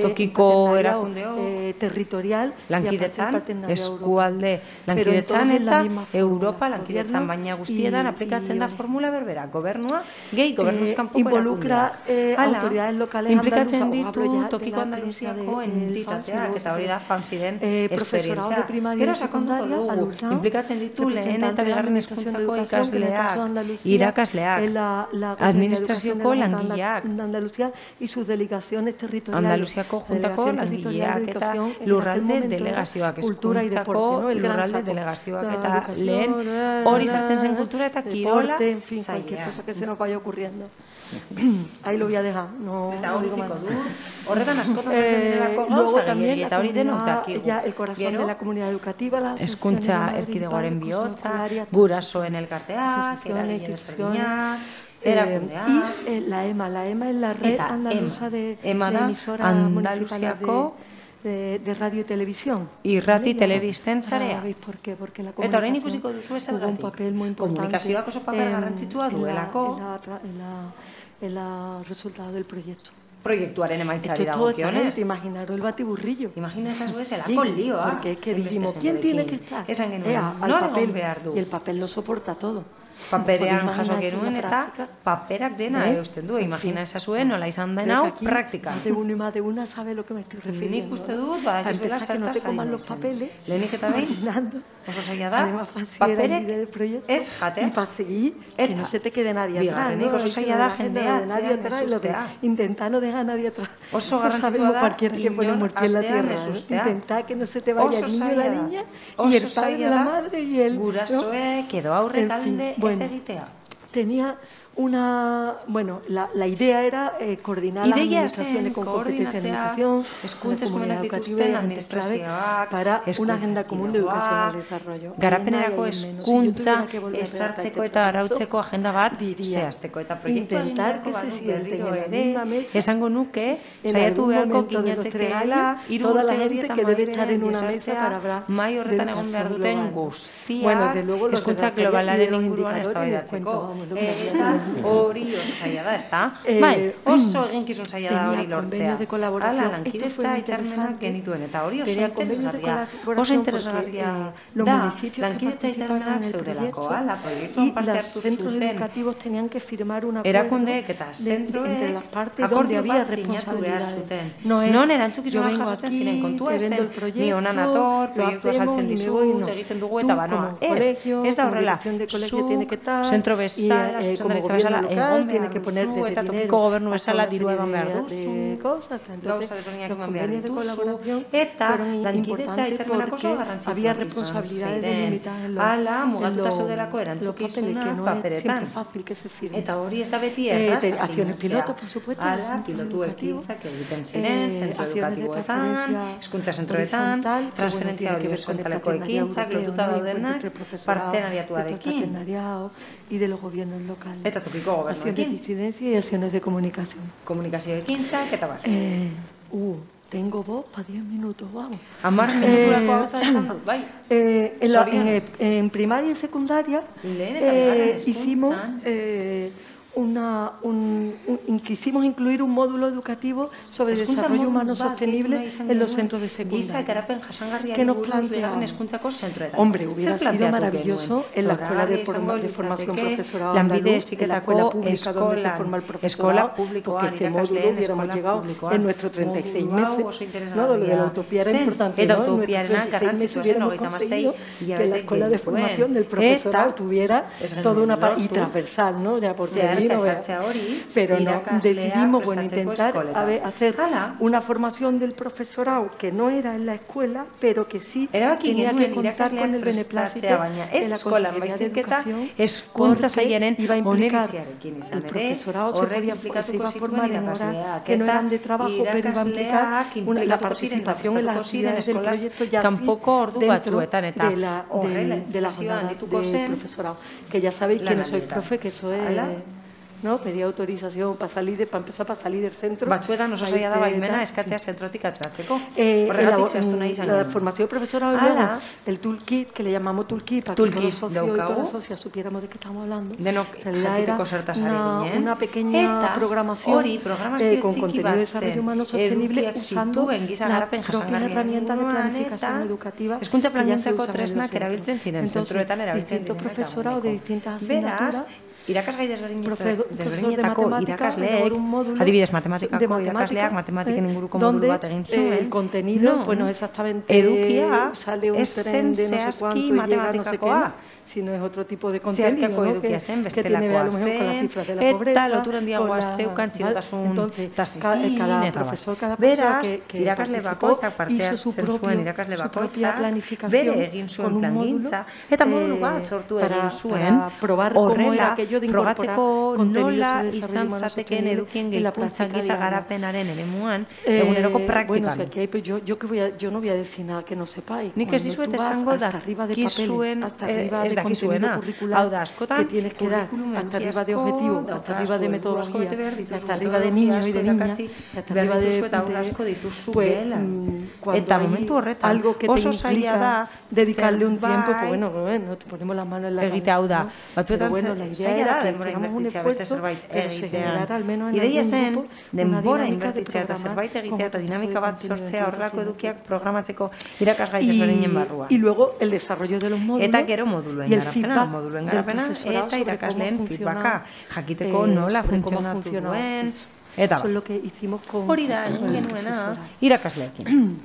tokiko erakundeo, eh, territorial, lankidetzan, eskualde lankidetzan eta Europa lankidetzan baina guztietan aplikatzen da formula berbera, gobernua, gehi gobernuz kanpoko erakundea eh, autoridades locales implikatzen ditu tokiko Andaluziako entitateak, eta hori da fanziren eh, esperientzia. Sakonduko dugu, implikatzen ditu lehen eta bigarren eskuntzako ikasleak, irakasleak, administrazioko langileak, Andalucía y sus delegaciones territoriales. Andaluziako juntako langileak eta lurralde delegazioak, eskuntzako lurralde delegazioak eta lehen hori sartzen zen kultura eta kirola zailea. Ahí lo voy a dejar. No, eta hori tiko du. Horretan askotan eh, direlako gauza eta hori denok dakigu. Ya el corazón Gero, de la comunidad educativa, la eskuntza erkidegoaren bihotza, gurasoen elkarteak, eragile desberdinak, erakundea. Y eh, la EMA, la EMA es la red andaluza de, EMA de emisora Andaluziako de, de radio y televisión. Irrati telebisten zarea. ¿Sabéis por qué? Porque la Eta orain ikusiko duzu importante. Komunikazioak oso paper garrantzitsua duelako. En la, en la, el resultado del proyecto. proiektuaren emaitzari dagokionez. Imaginaros el batiburrillo. Imagina esas veces el con lío, Porque es que dijimos, ¿quién tiene que estar? Esan genuen, Ea, no papel, behar du. Y el papel lo soporta todo. Paperean jaso genuen eta paperak dena eh? eusten du. Imagina esa zuen, nola izan den hau, praktika. De uno y más de una sabe lo que me estoy refiriendo. Nik uste dut, badakizuela zertaz ari no los papeles. Lehenik eta behin, oso zaila da, paperek ez jatea. No se te quede nadie atrás. Bigarrenik oso zaila da jendea atzean ez ustea. Intentar no dejar nadie atrás. Oso garrantzitsua da, inor atzean ustea. Intentar que no se te vaya el niño la niña y el padre, la madre y el... Gurasoek edo aurrekalde ez egitea. Tenía una, bueno, la, la idea era eh, coordinar las administraciones con competencia en educación, administrazioak, para una agenda común de educación al desarrollo. Garapenerako eskuntza esartzeko eta arautzeko agenda bat zehazteko eta proiektu intentar que se sienten en la mesa, esango nuke, saiatu beharko ginatekeela, hiru urte que debe estar en una mesa para hablar mai horretan egon behar duten guztiak, eskuntza globalaren inguruan eztabaidatzeko. Eta hori oso zaila da, ezta? Eh, bai, oso eginkizun zaila da hori lortzea. Hala, lankidetza hitzarmenak genituen, eta hori oso interesgarria. Oso interesgarria eh, da, lankidetza hitzarmenak zeudelako, hala, proiektuan parte hartu zuten. Erakundeek eta zentroek akordio bat zinatu behar zuten. Non erantzukizuna jasotzen ziren kontua ezen, ni honan ator, proiektua saltzen dizut, egiten dugu eta banoa. Ez, ez da horrela, zu, zentro bezala, zuzendaritza bezala, egon behar duzu, eta tokiko gobernu bezala diru eman behar duzu, gauza desberdinak eman behar dituzu, eta lankidetza hitzarmenak oso garrantzitsua ziren. Ala, mugatuta zeudelako erantzukizuna paperetan. Eta hori ez da beti erraz asintzea. Ala, pilotu ekintzak egiten ziren, zentro edukatiboetan, eskuntza zentroetan, transferentzia hori bezkontaleko ekintzak, lotuta daudenak, partenariatuarekin. Y de los gobiernos locales. Eta tokiko gobernuekin. Acciones de incidencia y acciones de comunicación. Komunikazio ekintzak eta bar. Eh, uh, tengo voz para 10 minutos, vamos. Amar minuturako hau izan dut, bai. Eh, en, la, en, en primaria y secundaria eh, hicimos... Eh, una, un, un, quisimos incluir un módulo educativo sobre el desarrollo humano sostenible en los centros de secundaria. Que nos plantea, hombre, hubiera sido maravilloso en la escuela de, forma, de formación profesorado andaluz, en la escuela pública donde se forma el profesorado, porque este módulo hubiéramos llegado en nuestros 36 meses. No, lo de la utopía era importante, ¿no? En nuestros 36 meses hubiéramos conseguido que la escuela de formación del profesorado tuviera toda una parte, y transversal, ¿no? Ya por pero no, decidimos bueno, intentar hacer una formación del profesorado que no era en la escuela, pero que sí tenía que contar con el beneplácito de la eskola, baizik eta eskuntza zaiaren oneritziarekin izan ere, horrek implikatuko zituen irakasleak, que no eran de trabajo, pero iba a implicar una, la participación en las actividades del proyecto ya tampoco ordu batzuetan eta de la, de, de la jornada del profesorado, que ya sabéis quiénes sois profe, que eso es... ¿no? Pedía autorización para salir de, para empezar para salir del centro. Batzuetan oso zaila da baimena eskatzea zentrotik atratzeko. Eh, Horregatik zehaztu nahi izan. La formación profesora luego, el toolkit, que le llamamos toolkit, para toolkit, que todos los socios y todas las socias supiéramos de qué estamos hablando. Denok jakiteko zertaz ari ginen. Una pequeña Eta, programación hori, eh, con contenido de desarrollo humano sostenible usando la propia herramienta de planificación educativa. Eskuntza planificatzeko tresnak erabiltzen ziren, zentroetan erabiltzen diren. Distintos profesorado de distintas asignaturas irakasgai desberdinetako irakasleek, adibidez matematikako irakasleak matematiken inguruko modulu bat egin zuen, el contenido, bueno, exactamente, edukia, ezen zehazki matematikakoa, si no es otro tipo de contenido, ¿no? que, zen, que tiene a lo mejor con las cifras de la pobreza, eta lotura handiagoa zeukan txirotasun tasekin, eta profesor, cada Beraz, que, que irakasle bakoitzak parte hartzen zuen irakasle bakoitzak, bere egin zuen plangintza, eta modulu bat sortu egin zuen, horrela, frogatzeko nola izan zateken edukien gehikuntza giza garapenaren ere muan, eguneroko praktikan. Bueno, que hay, yo, yo, que voy a, yo no voy a decir nada que no sepáis. Nik ez dizuet esango da, kizuen, ez dakizuena. Hau da, askotan, que tienes que dar hasta arriba de objetivo, hasta arriba de metodología, hasta arriba de niño y de niña, hasta arriba de... Eta asko dituzu gela. Eta momentu horretan, oso zaila da, dedicarle un tiempo, pues bueno, bueno, te ponemos las manos en la Egite hau da, batzuetan zaila da, denbora inbertitzea beste zerbait egitean. Ideia zen, denbora inbertitzea eta zerbait egitea eta dinamika bat sortzea horrelako edukiak programatzeko irakasgai desberdinen barrua. Y luego el desarrollo de los módulos. Eta gero moduluen garapena, moduluen garapena, eta irakasleen feedbacka, jakiteko nola funtzionatu duen, eta ba. Hori da, egin genuena, irakasleekin.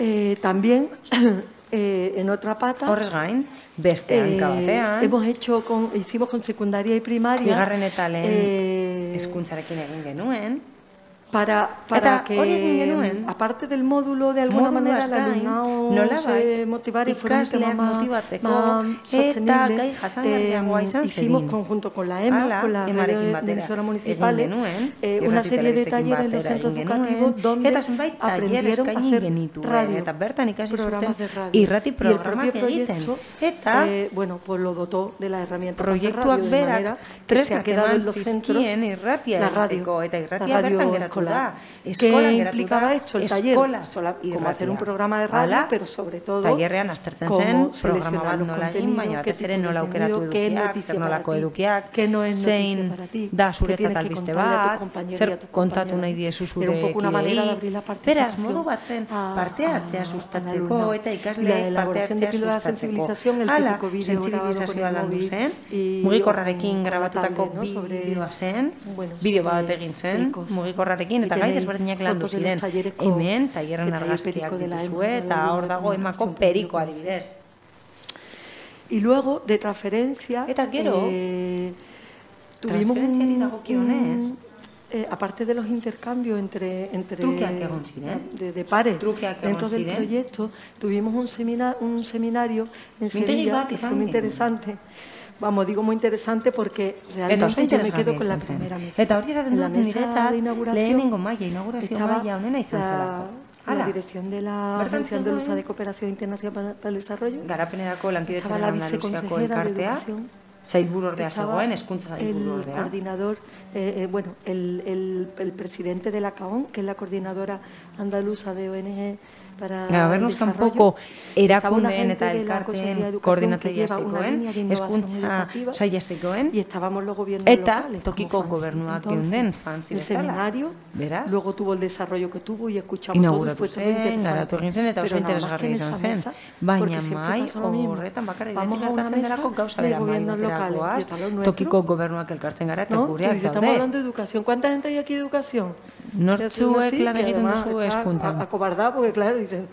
Eh, también eh, en otra pata. Horrez gain, beste eh, hanka batean. Hemos hecho con, hicimos con secundaria y primaria. Bigarren eta lehen eh, eskuntzarekin egin genuen. Para, para que, aparte del módulo, de alguna manera, un tema más, más sostenible, eh, hicimos conjunto con la EMA, con la red de emisoras municipales, eh, una serie de talleres en los centros educativos donde aprendieron a hacer radio, el propio proyecto, eh, bueno, pues lo dotó de las herramientas Proiektuak berak, tresnak eman zizkien irratia egiteko, eta irratia bertan geratu escolar, que implicaba esto, el taller, sola, como hacer un programa de radio, pero sobre todo tallerrean aztertzen zen programa bat nola egin, baina batez ere nola aukeratu edukiak, zer nolako edukiak, zein da zuretzat albiste bat, zer kontatu nahi diezu zure ekiei. Beraz, modu bat zen parte hartzea sustatzeko eta ikasle parte hartzea sustatzeko. Hala, sensibilizazioa landu zen, mugikorrarekin grabatutako bideoa zen, bideo bat egin zen, mugikorrarekin batekin eta gai desberdinak landu ziren. Hemen tailerren argazkiak dituzue eta hor dago emako periko adibidez. Y luego de transferencia eta gero eh, tuvimos un, eh, aparte de los intercambios entre, entre de, de pares dentro del proyecto, tuvimos un, seminar, un seminario en Sevilla que fue muy interesante. Vamos, digo muy interesante porque realmente yo me quedo con la primera mesa. Eta hori esaten dut niretzat lehenengo maila, inaugurazio maila honena izan zelako. La dirección de la Agencia Andaluza de Cooperación Internacional para el Desarrollo. Garapenerako lankidetzaren Andaluziako elkartea. Zailburu ordea zegoen, eskuntza zailburu ordea. El coordinador, eh, eh, bueno, el, el, el presidente de la CAON, que es la coordinadora andaluza de ONG para Gabernos kanpoko erakundeen eta elkarteen koordinatzailea zegoen, eskuntza saia zegoen, eta tokiko gobernuak geunden fanzi bezala. Beraz? Luego tuvo el desarrollo que tuvo y escuchamos Inauguratu zen, garatu egin zen, eta oso interesgarri izan zen. Baina mai, horretan bakarrik beti gertatzen delako gauza bera mai baterakoaz, tokiko gobernuak elkartzen gara eta gureak daude. Estamos hablando de educación. ¿Cuánta gente hay aquí de educación? Nortzuek lan egiten duzu eskuntzan. Acobardado, porque claro, dicen,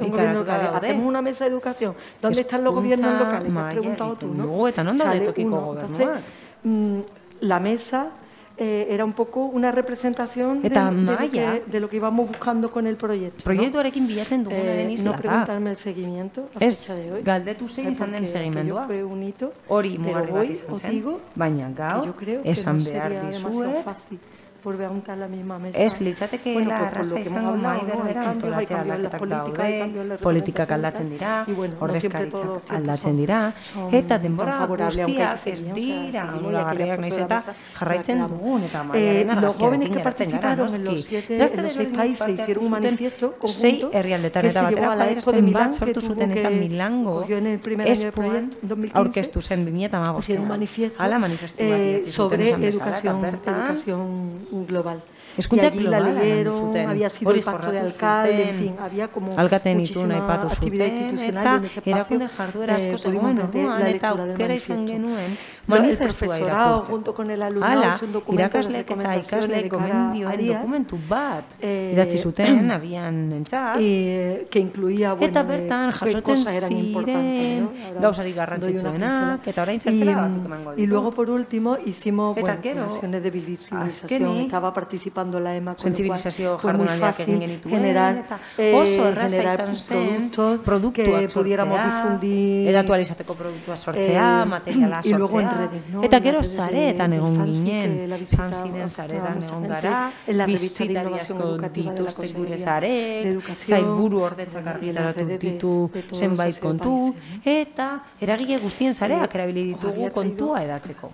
un gobierno local, hacemos una mesa de educación, ¿dónde están los gobiernos locales? Me has preguntado tú, ¿no? Eta non daude tokiko gobernuak? La mesa eh, era un poco una representación de, de, lo que, de lo que íbamos buscando con el proyecto. Proiektuarekin ¿no? bilatzen dugunaren eh, No preguntarme el seguimiento a es, fecha de hoy. galdetu zein izan den segimendua. Fue un hito, Hori mugarri bat izan zen. Baina gaur, esan behar por preguntar la misma mesa. Ez litzateke bueno, la arraza izango nahi berbera antolatzea aldaketak daude, politikak aldatzen dira, ordezkaritzak aldatzen dira, eta denbora guztiak ez dira anulagarriak naiz eta jarraitzen dugun, eta maiaren argazkiarekin geratzen gara, noski. Gazte desberdin parte hartu zuten, sei herrialdetan eta batera adierazpen bat sortu zuten eta Milango espoan aurkeztu zen 2008 Hala manifestu bat sobre educación, educación global. Eskuntza globala la leyeron, había sido el pacto de alcalde, en fin, había como Alkaten ituna ipatu zuten, eta erakunde jarduera asko zegoen orduan, eta aukera izan genuen, manifestua irakurtzeko. Hala, irakasleek eta ikasleek gomendioen dokumentu bat. Idatzi zuten, abian entzat, que incluía, bueno, eta bertan jasotzen ziren garrantzitsuenak, eta orain zertzera batzuk emango ditu. Y luego, por último, hicimos, bueno, acciones de visibilización, estaba participando la EMA, sensibilizazio jardunaldiak egin genituen, generar, eta oso erraza eh, izan zen produktuak sortzea, edatu alizateko produktua sortzea, eh, materiala sortzea, no? eta gero zareetan egon ginen, fanziren zareetan egon gara, bizitari asko dituzte gure ordetzak argitaratu ditu zenbait kontu, eta eragile guztien erabili ditugu kontua edatzeko.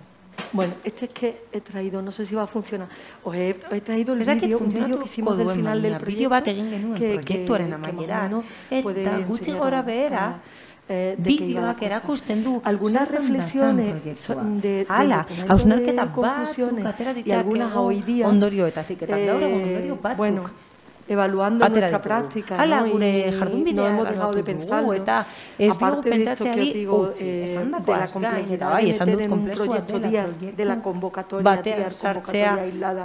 Bueno, este es que he traído, no sé si va a funcionar. Os he, he traído el vídeo, un vídeo que hicimos del final del proyecto. bat egin genuen proiektuaren amaieran. Eta gutxi gora behera, eh, bideoak erakusten du algunas reflexiones de, Hala, hausnarketa batzuk atera ditzakegu ondorioetatik. Eta gaur egun ondorio batzuk. Bueno, evaluando Atera nuestra práctica. Hala, ¿no? gure jardun bidea no dejado de pensar, ¿no? eta ez dugu pentsatzeari utzi, esan dako azkain, eta bai, esan dut komplexua dela de la convocatoria, batean sartzea,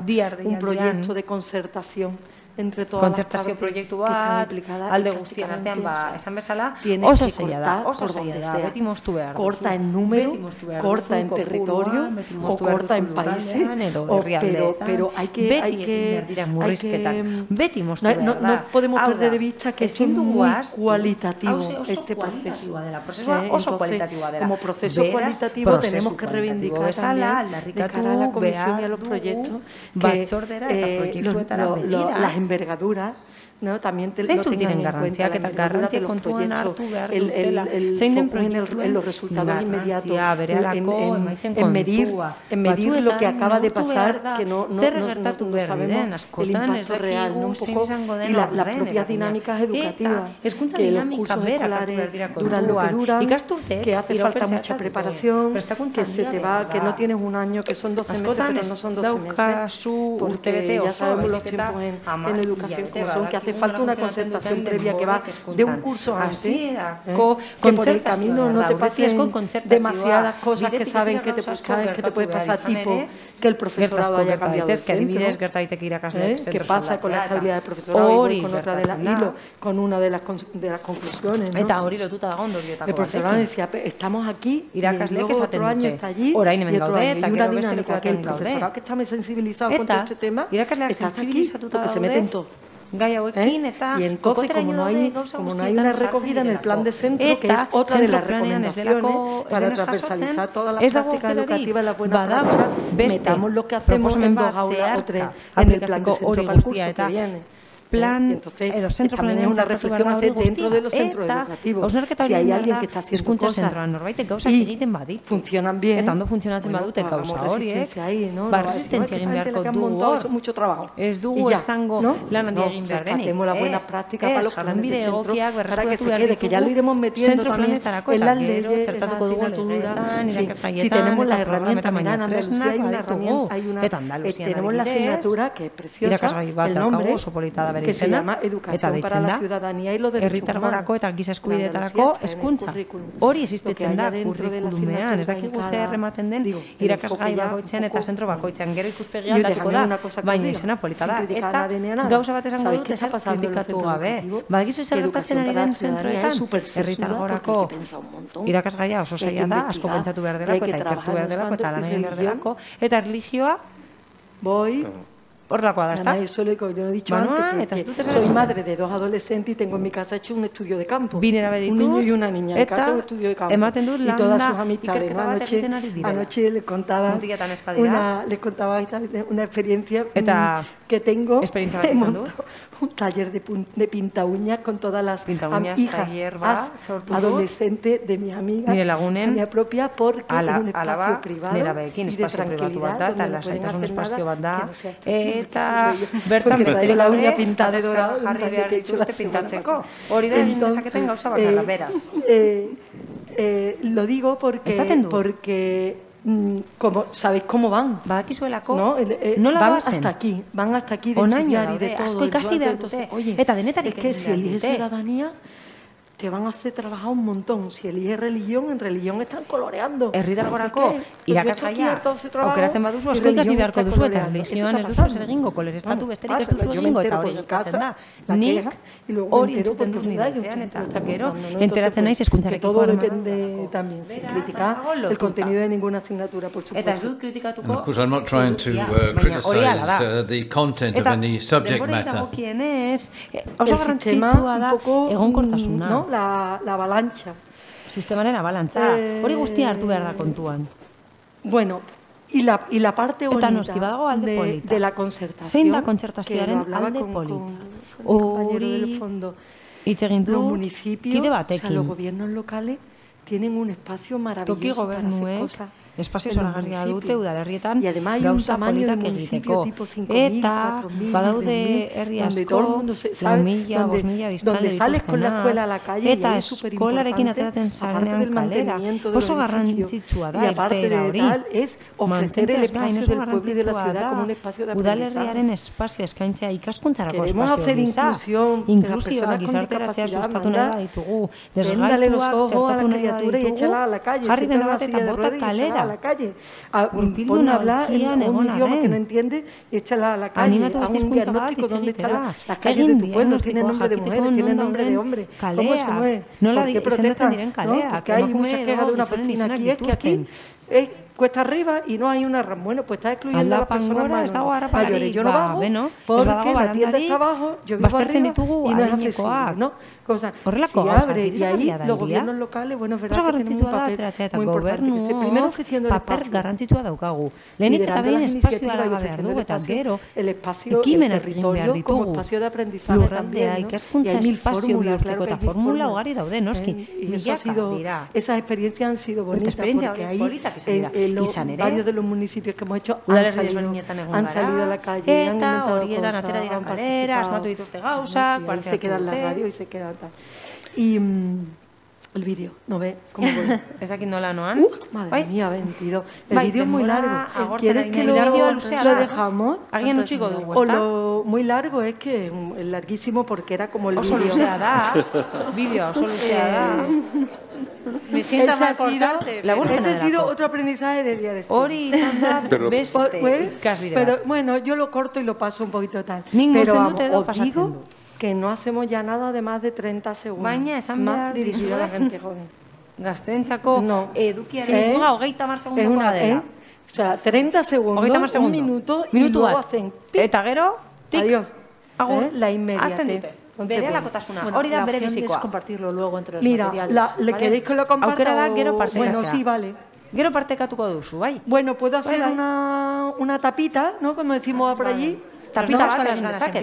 diar un proyecto de concertación entre todas kontzertazio proiektu bat, alde guztien artean, ba, esan bezala, oso zaila da, oso zaila da, beti moztu behar Corta en número, corta en territorio, o corta en países, o, pero, pero hay que, beti hay que, dira murrizketan, beti moztu behar da. No, podemos perder de vista que es muy cualitativo este proceso. Prozesua oso kualitatiboa dela. Como proceso cualitativo tenemos que reivindicar también de cara a la comisión y a los proyectos que eh, las envergaduras no, también te, lo tengan en cuenta, que. Zein den proiektuen en los resultados inmediatos, en, en, en, medir, en medir lo que acaba de pasar, que no, no, no, no, no sabemos el impacto real, ¿no? un poco, y la, las propias dinámicas educativas, que los cursos escolares duran lo que duran, que hace falta mucha preparación, que se te va, que no tienes un año, que son 12 meses, pero no son 12 meses, porque ya sabemos los tiempos en, en educación como son, que hace falta una concentración previa que va de un curso antes, ¿eh? que por el camino no te pasen demasiadas cosas que saben que te, que te puede pasar, tipo que el profesorado haya cambiado el centro, ¿eh? qué pasa con la estabilidad del profesorado y con otra de las hilo, con una de las, de las conclusiones. ¿no? El profesorado decía, estamos aquí y luego otro año está allí y otro año. Y una dinámica que el profesorado que está muy sensibilizado con todo este tema está aquí porque se mete en todo. Gai hauekin, ¿Eh? eta y entonces, como no hay, como no hay una recogida en el plan de centro, eta, que es otra de las recomendaciones para transversalizar toda la práctica educativa y la buena práctica, metamos lo que hacemos en dos aulas o tres en el plan de centro para el curso que viene. Plan entonces edo zentro planean una reflexión hace dentro de los centros educativos. si hay alguien que está haciendo cosas norbaitek gauzak egiten badi funcionan bien eta ondo funtzionatzen badute gauza horiek ba resistentzia egin beharko dugu hor mucho trabajo ez dugu esango lan handi egin behar denik hacemos la buena práctica para los planes de centro para que se quede que ya lo iremos metiendo también en las leyes txertatuko dugu legeetan irakasgaietan si tenemos la herramienta mira en Andalucía hay una herramienta hay una tenemos la asignatura que da se llama Educación para la Ciudadanía y los Derechos Humanos. eta giza eskubidetarako eskuntza. Hori existitzen da kurrikulumean, ez dakigu zer ematen den irakasgai bakoitzean eta zentro bakoitzean. Gero ikuspegia datuko da, baina izena polita da. Eta gauza bat esango dut ezer kritikatu gabe. Badakizu zer gertatzen ari den zentroetan, herritargorako irakasgaia oso zaila da, asko pentsatu behar delako, eta ikertu behar delako, eta lan egin behar delako, eta erlijioa, Voy Horlakoa da, ezta? Eso yo lo he dicho antes, que, soy madre de dos adolescentes y tengo en mi casa hecho un estudio de campo. Binera Un niño y una niña en casa un estudio de campo. Y todas sus amistades. ¿no? Anoche, anoche le contaba una, le contaba una experiencia Eta, mm, que tengo. Experiencia bat izan dut. Un taller de, de pinta uñas con todas las hijas adolescentes de mi amiga. Lagunen. Mia propia porque ala, un espacio privado. Espazio privatu bat da, eta lasaitasun espazio bat da. Eta bertan besterik la uña pintada de dorado. Jarri behar dituzte pintatzeko. Hori da egin dezaketen gauza bakarra, beraz. Eh, eh, lo digo porque, porque como, ¿sabéis cómo van? Badakizuelako, no, eh, no la van hasta aquí, van hasta aquí de estudiar y de todo. Asko ikasi behar dute. Eta denetarik es que si elige ciudadanía, te van a hacer trabajar un montón. Si eliges religión, en religión están coloreando. Herritargorako irakasgaia aukeratzen baduzu, asko ikasi beharko duzu eta religioan ez duzu zer egingo, kolerestatu besterik ez duzu egingo eta hori gertatzen da. Nik hori entzuten dut nidatzean eta gero enteratzen naiz eskuntzarekiko Todo depende también, sin criticar el contenido de ninguna asignatura, por supuesto. Eta ez dut kritikatuko. Of course, I'm not trying to uh, criticize uh, the content of any subject matter. Eta denbora oso garrantzitsua da egonkortasuna. No? la, la avalancha. Sistemaren abalantza. Eh, Hori guztia hartu behar da kontuan. Bueno, y la, y la parte bonita alde de, de la concertación. Zein da kontzertazioaren alde con, polita. Hori, hitz egin du, los municipios, o sea, los gobiernos locales tienen un espacio maravilloso para hacer cosas espazio zoragarria dute udalerrietan gauza politak egiteko. Eta badaude herri asko, lau mila, bos mila biztanle dituztenak. Eta eskolarekin ateraten zarenean kalera. Oso garrantzitsua da, irteera hori. Mantentzea gain oso garrantzitsua da, udalerriaren espazio eskaintzea ikaskuntzarako espazio gisa. Inklusioa gizarteratzea sustatu nahi ditugu. Desgaituak txertatu nahi ditugu. Jarri dena bat eta bota kalera. A la calle. A, pon a hablar en un idioma que no entiende y échala a la calle. A un diagnóstico donde está la, las calles de tu pueblo, tiene nombre de mujer, tiene nombre de hombre. ¿Cómo se mueve? ¿Por qué protestan? Porque hay muchas quejas de una piscina aquí, es que aquí cuesta arriba y no hay una RAM. Bueno, pues está excluyendo a las personas mayores. Yo no bajo porque la tienda está abajo, yo vivo arriba y no es accesible, ¿no? Cosa, si abre y ahí los gobiernos locales, bueno, es verdad que tienen un papel muy importante. Primero ofreciendo el espacio. garrantzitsua daukagu. Lehenik eta behin espazioa laga behar dugu eta gero egin behar ditugu. Lurraldea ikaskuntza espazio bihurtzeko eta formula ugari daude, noski, milaka dira. Esas experiencias han sido bonitas porque ahí izan ere. Varios de los municipios que hemos hecho han salido, han salido a la calle, han inventado cosas, atera dira kalera, asmatu dituzte gauzak, se queda en la radio y se queda tal. Y mm, el vídeo, ¿no ve? ¿Cómo voy? Ez dakit nola noan. Uh, madre bai. mía, bentido. El bai, vídeo es muy largo. ¿Quieres que lo, lo dejamos? Agian utziko dugu, O lo muy largo es que es larguísimo porque era como el vídeo. Oso luzea da. vídeo oso luzea da. Me siento más importante. Ese ha sido otro aprendizaje de día de estudio. Hori izan da beste Pero bueno, yo lo corto y lo paso un poquito tal. Pero vamos, os digo que no hacemos ya nada de más de 30 segundos. Baina esan behar dirigido a la gente joven. Gaztentzako no. edukiaren eh, muga hogeita mar segundu una, dela. Eh? O sea, 30 segundos, un minuto, Minutu y luego hacen pip. Eta gero, tik, Adiós. Agur. Eh? La inmediatez. Bere alakotasuna, bueno, hori da bere bizikoa. compartirlo luego entre los Mira, materiales. Mira, ¿le ¿vale? queréis que lo comparta? Aukera da, gero partekatzea. Bueno, sí, vale. Gero partekatuko duzu, bai? Bueno, puedo hacer una, una tapita, ¿no? Como decimos por allí. Tapita bat egin dezaket.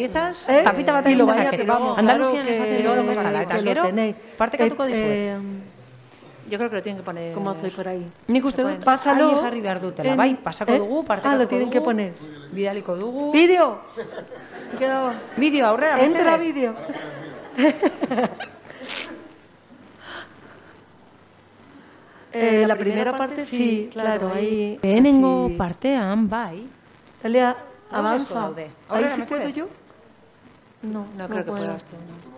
¿Eh? Tapita bat egin dezaket. Andaluzian esaten dugu bezala. Eta gero, partekatuko dizu. Eh, yo creo que lo tienen que poner. ¿Cómo hacéis por ahí? Nik uste dut, pásalo. Ahí jarri behar dutela. Bai, pasako dugu, partekatuko dugu. Ah, lo tienen que poner. Bidaliko dugu. Vídeo. Vídeo, aurrera, mesedez. Entra vídeo. Eh, la, primera, parte, sí, claro, ahí. Lehenengo sí. partean, bai. Elia, avanza. ¿Ahí sí puedo yo? No, no, creo que puedas tú. Yo no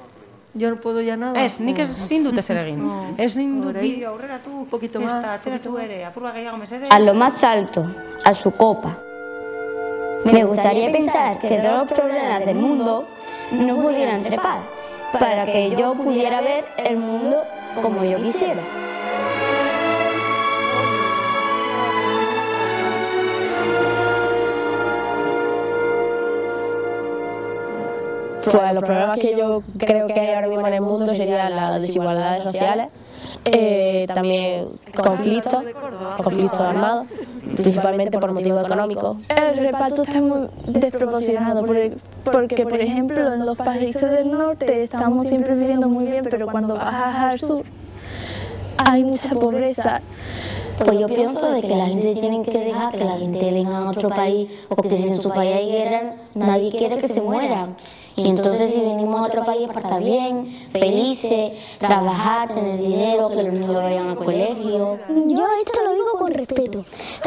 puedo ya nada. Ez, nik ezin dut ezer egin. Ezin dut bideo aurrera tu, un poquito más, esta, atzeratu ere, apurba gehiago mesedez. A lo más alto, a su copa. Me gustaría pensar que todos los problemas del mundo no pudieran trepar para que yo pudiera ver el mundo como yo quisiera. Pues los problemas que yo creo que hay ahora mismo en el mundo serían las desigualdades sociales, eh, también conflictos, conflictos armados, principalmente por motivos económicos. El reparto está muy desproporcionado porque, por ejemplo, en los países del norte estamos siempre viviendo muy bien, pero cuando bajas al sur hay mucha pobreza. Pues yo pienso de que la gente tiene que dejar que la gente venga a otro país, porque si en su país hay guerra, nadie quiere que se mueran. Y entonces si venimos a otro país para estar bien, felices, trabajar, tener dinero, que los niños vayan al colegio. Yo esto lo digo con respeto.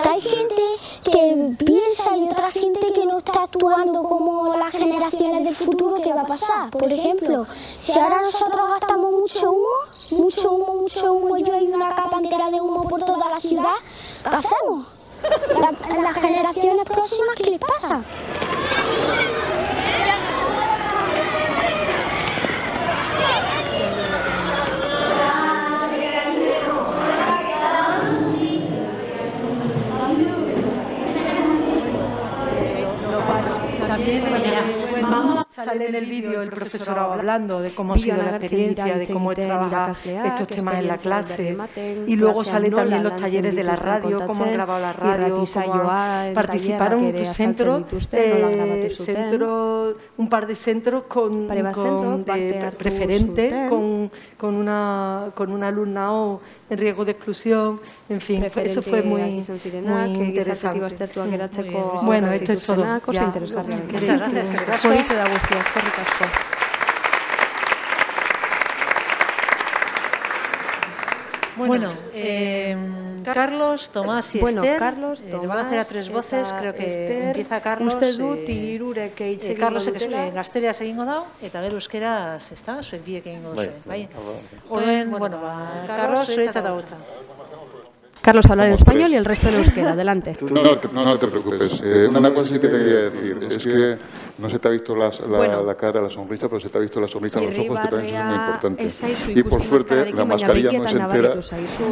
Hay gente que piensa y otra gente que no está actuando como las generaciones del futuro que va a pasar. Por ejemplo, si ahora nosotros gastamos mucho humo, mucho humo, mucho humo, yo hay una capa entera de humo por toda la ciudad, ¿qué hacemos? las generaciones próximas, ¿qué les pasa? Sale en el vídeo el profesor hablando de cómo ha sido la experiencia, de cómo he trabajado estos temas en la clase. Y luego sale también los talleres de la radio, cómo han grabado la radio, cómo participaron un centro, eh, centro, un par de centros con, con de preferente, con, con, una, con un alumnado en riesgo de exclusión, en fin, eso fue muy, muy interesante. Bueno, esto es todo. Muchas gracias. Qué ricasco. Bueno, eh, Carlos, Tomás y bueno, Esther. Carlos, Tomás, eh, van a hacer a tres voces, creo que Esther, empieza Carlos. Uste dut irurek eh, eh, Carlos eh, gazteriaz egingo dau, eta gero euskeraz, ez da, zuek biek egingo duzue. Bai, bai. Orduan, bueno, ba, Carlos. Carlos habla en español y el resto en euskera. Adelante. No, no, no te preocupes. Eh, una cosa sí que te quería decir es que no se te ha visto la, la, cara, la sonrisa, pero se te ha visto la sonrisa en los ojos, que también es muy importante. Y por suerte, la mascarilla no es entera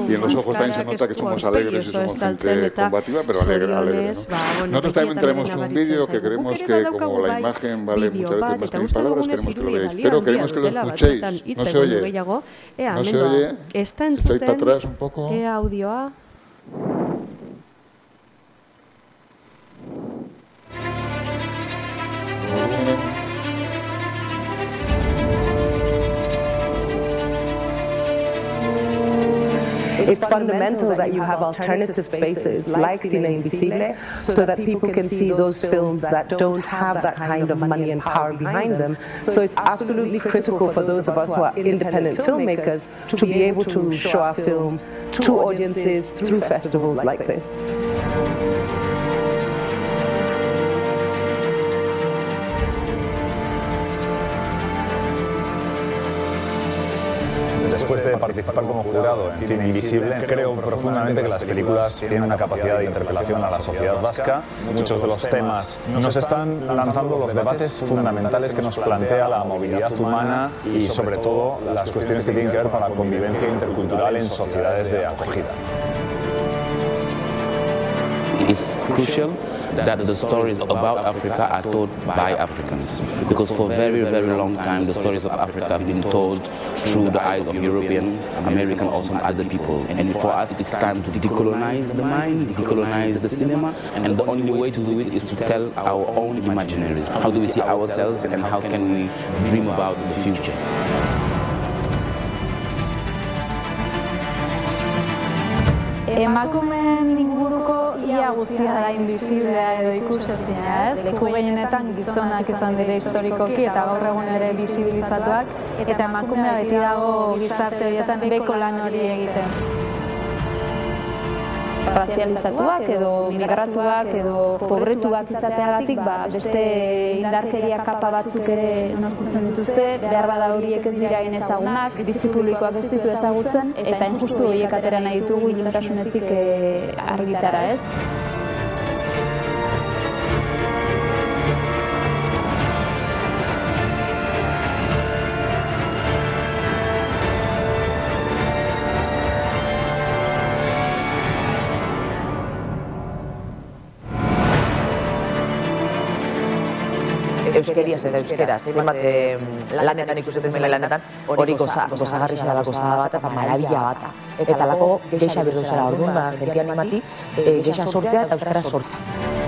y en los ojos también se nota que somos alegres y somos gente combativa, pero alegre. alegre ¿no? Nosotros también tenemos un vídeo que queremos que, como la imagen vale muchas veces más que mil palabras, queremos que lo veáis. Pero queremos que lo escuchéis. No se oye. No se oye. Estoy para atrás un poco. audioa. あ! It's fundamental that you have alternative spaces like Cine Invisible so that people can see those films that don't have that kind of money and power behind them. So it's absolutely critical for those of us who are independent filmmakers to be able to show our film to audiences through festivals like this. Participar como jurado en Cine Invisible, creo profundamente que las películas tienen una capacidad de interpelación a la sociedad vasca. Muchos de los temas nos están lanzando los debates fundamentales que nos plantea la movilidad humana y sobre todo las cuestiones que tienen que ver con la convivencia intercultural en sociedades de acogida. That the stories about Africa are told by Africans. Because for a very, very long time, the stories of Africa have been told through the eyes of European, American, also other people. And for us, it's time to decolonize the mind, decolonize the cinema, and the only way to do it is to tell our own imaginaries. How do we see ourselves and how can we dream about the future? Emakumeen inguruko ia guztia da invisiblea edo ikusezina, ez? Leku gehienetan gizonak izan dire historikoki eta gaur egun ere bisibilizatuak eta emakumea beti dago gizarte horietan beko lan hori egiten razializatuak edo migratuak edo pobretuak izateagatik ba, beste indarkeria kapa batzuk ere nozitzen dituzte, behar bada horiek ez dira ezagunak, iritzi publikoak ez ditu ezagutzen, eta injustu horiek atera nahi ditugu ilunitasunetik eh, argitara ez. Euskeria eta euskera, zen bat lanetan ikusetzen zela lanetan, hori goza, gozagarri zela goza bat eta marabila bat. Eta lako geixa berdu zela orduan, gente animati, geixa sortzea eta euskara sortzea.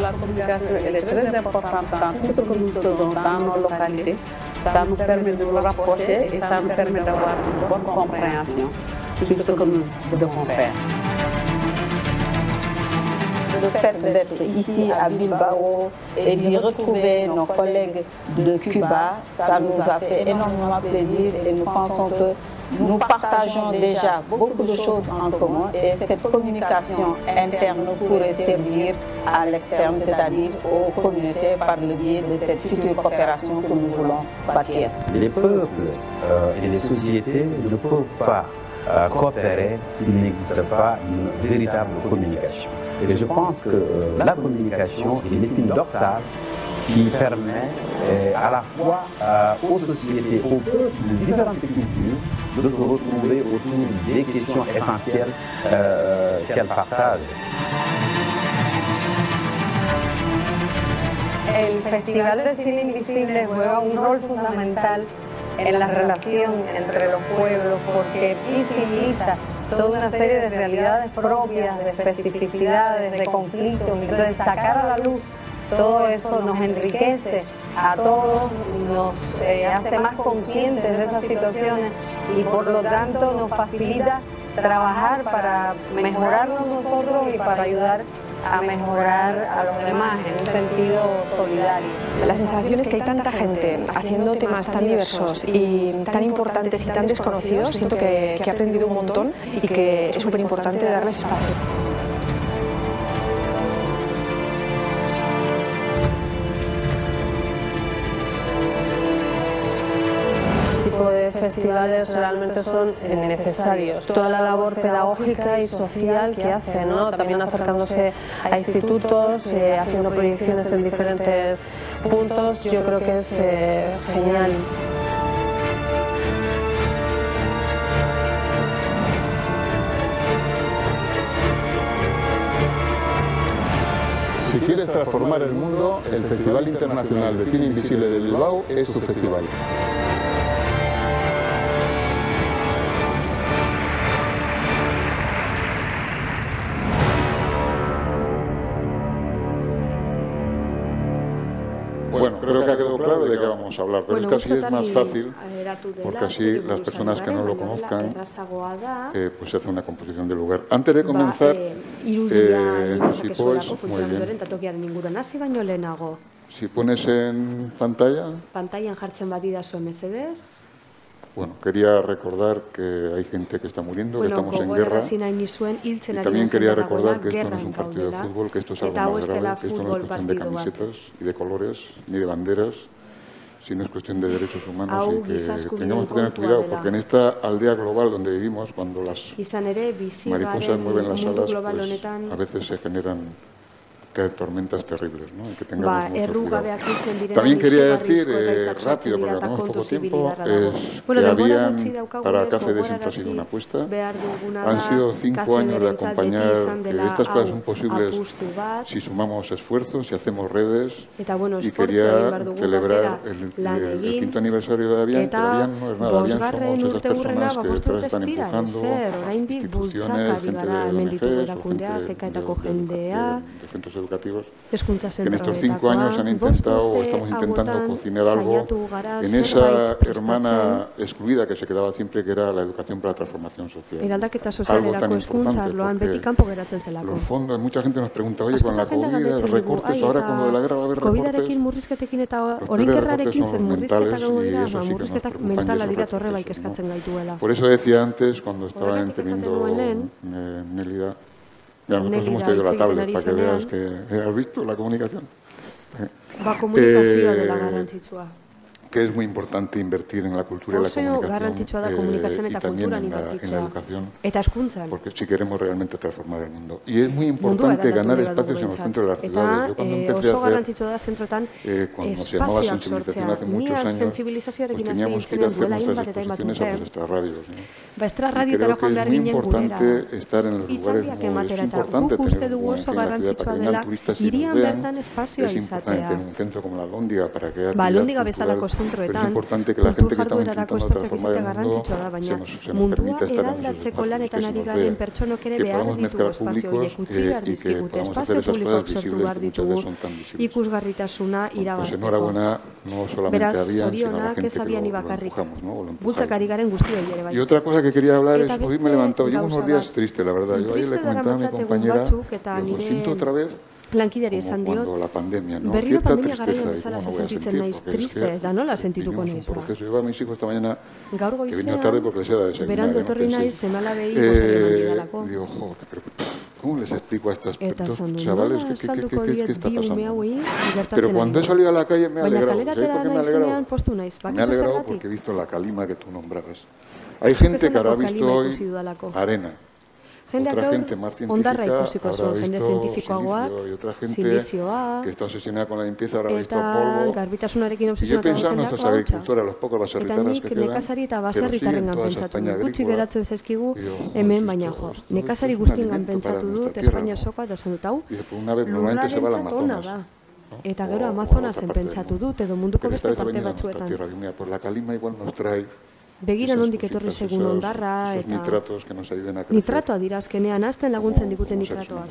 la communication elle est très importante tout ce que nous faisons dans nos localités. Ça nous permet de nous rapprocher et ça nous permet d'avoir une bonne compréhension sur ce que nous devons faire le fait d'être ici à Bilbao et d'y retrouver nos collègues de Cuba, ça nous a fait énormément plaisir et nous pensons que nous partageons déjà beaucoup de choses en commun et cette communication interne pourrait servir à l'externe, c'est-à-dire aux communautés par le biais de cette future coopération que nous voulons bâtir. Les peuples euh, et les sociétés ne peuvent pas euh, coopérer s'il n'existe pas une véritable communication. Et je pense que euh, la communication est l'épine dorsale qui permet euh, à la fois aux sociétés, aux peuples de différentes cultures de se retrouver autour des questions essentielles qu'elles partagent. El Festival de Cine Invisible juega un rol fundamental en la relación entre los pueblos porque visibiliza toda una serie de realidades propias, de especificidades, de conflictos. Entonces, sacar a la luz todo eso nos enriquece a todos, nos eh, hace más conscientes de esas situaciones y por lo tanto nos facilita trabajar para mejorarnos nosotros y para ayudar a mejorar a los demás en un sentido solidario. La sensación es que hay tanta gente haciendo temas tan diversos y tan importantes y tan desconocidos, siento que, que he aprendido un montón y que es súper importante darles espacio. Festivales realmente son necesarios. Toda la labor pedagógica y social que hacen, ¿no? también acercándose a institutos, eh, haciendo proyecciones en diferentes puntos, yo creo que es eh, genial. Si quieres transformar el mundo, el Festival Internacional de Cine Invisible de Bilbao es tu festival. Vamos a hablar, pero es que así es más fácil, porque así las personas que no lo conozcan, eh, pues se hace una composición del lugar. Antes de comenzar, eh, eh, si puedes, muy bien. Si pones en pantalla... Pantalla en jartzen badida su MSDs. Bueno, quería recordar que hay gente que está muriendo, que estamos en guerra. Y también quería recordar que esto no es un partido de fútbol, que esto es algo más grave, que esto no es cuestión de camisetas y de colores, ni de banderas, sino es cuestión de derechos humanos y que tengamos que tener cuidado, porque en esta aldea global donde vivimos, cuando las mariposas mueven las alas, pues, a veces se generan que tormentas terribles, ¿no? que tengamos También quería decir, eh, rápido, porque tenemos poco tiempo, es bueno, que habían, para KCD siempre ha sido una apuesta, han sido cinco años de acompañar, que estas cosas son posibles si sumamos esfuerzos, si hacemos redes, y quería celebrar el, el, quinto aniversario de Avian, Avian no es nada, Avian somos esas personas que detrás están empujando instituciones, gente de ONGs, gente de, de, de centros educativos que en estos cinco años han intentado o estamos intentando cocinar algo en esa hermana excluida que se quedaba siempre, que era la educación para la transformación social. Algo tan importante los fondos, mucha gente nos pregunta, oye, con la COVID, los recortes, ahora con lo de la guerra va a haber recortes. Por eso decía antes, cuando estaba entendiendo Nelida, ya, nosotros la tablet para que veas que has visto la comunicación. Va komunikazioa dela garrantzitsua. Que es muy importante invertir en la cultura y la comunicación da komunikazioan eta kulturan invertitzea. Eta hezkuntzan. Porque si queremos realmente transformar el mundo. Y es muy importante ganar espacios en los centros de las ciudades. Yo cuando empecé a hacer, eh, cuando se llamaba sensibilización hace muchos años, pues teníamos que ir a hacer nuestras exposiciones a nuestras radios. ¿no? Ba, estra radiotara joan behar ginen gurera. Itzaldiak ematera eta guk uste dugu oso garrantzitsua dela irian bertan espazioa izatea. En un centro como la Lóndiga para que ba, Lóndiga bezalako zentroetan kultur jarduerarako espazioak izatea garrantzitsua da, baina mundua eraldatzeko lanetan ari garen pertsonok ere behar ditugu espazio horiek utzi behar dizkigute, espazio publikoak sortu behar ditugu ikusgarritasuna irabazteko. Beraz, zorionak ez abian ibakarrik. Bultzak ari garen guzti hori ere bai. Y otra cosa que quería hablar es, hoy me he levantado, llevo unos días triste, la verdad. Yo ayer le comentaba a mi compañera, lo siento otra vez, lankidari esan diot, berriro pandemia garaian bezala se sentitzen naiz triste, da nola sentituko naiz ba. Gaur goizean, berandu etorri naiz, semala behi didalako. Digo, jo, ¿Cómo les explico a estas personas, chavales, qué, qué, qué, qué, qué está pasando? Pero cuando he salido a la calle me he alegrado. ¿Sabes por qué me he alegrado? Me he alegrado porque he visto la calima que tú nombrabas. Hay gente que habrá visto hoy arena, Jendeak otra gente más ondarra ikusiko zuen jende zientifikoagoak, silizioa, que está obsesionada con la limpieza, habrá visto polvo. garbitasunarekin obsesionatu dago jendeak pocos baserritarras que quedan, nekazari eta baserritarren pentsatu dut. Gutxi geratzen zaizkigu hemen baina jo. Nekazari guztien pentsatu dut, Espainia osokoa eta esan dut hau, lurrarentzat ona da. Eta gero Amazonasen pentsatu dut, edo munduko beste parte batzuetan. Begira nondik etorri segun ondarra eta nitratos que nos ayuden a crecer. Nitratoa dira azkenean azten laguntzen diguten nitratoak.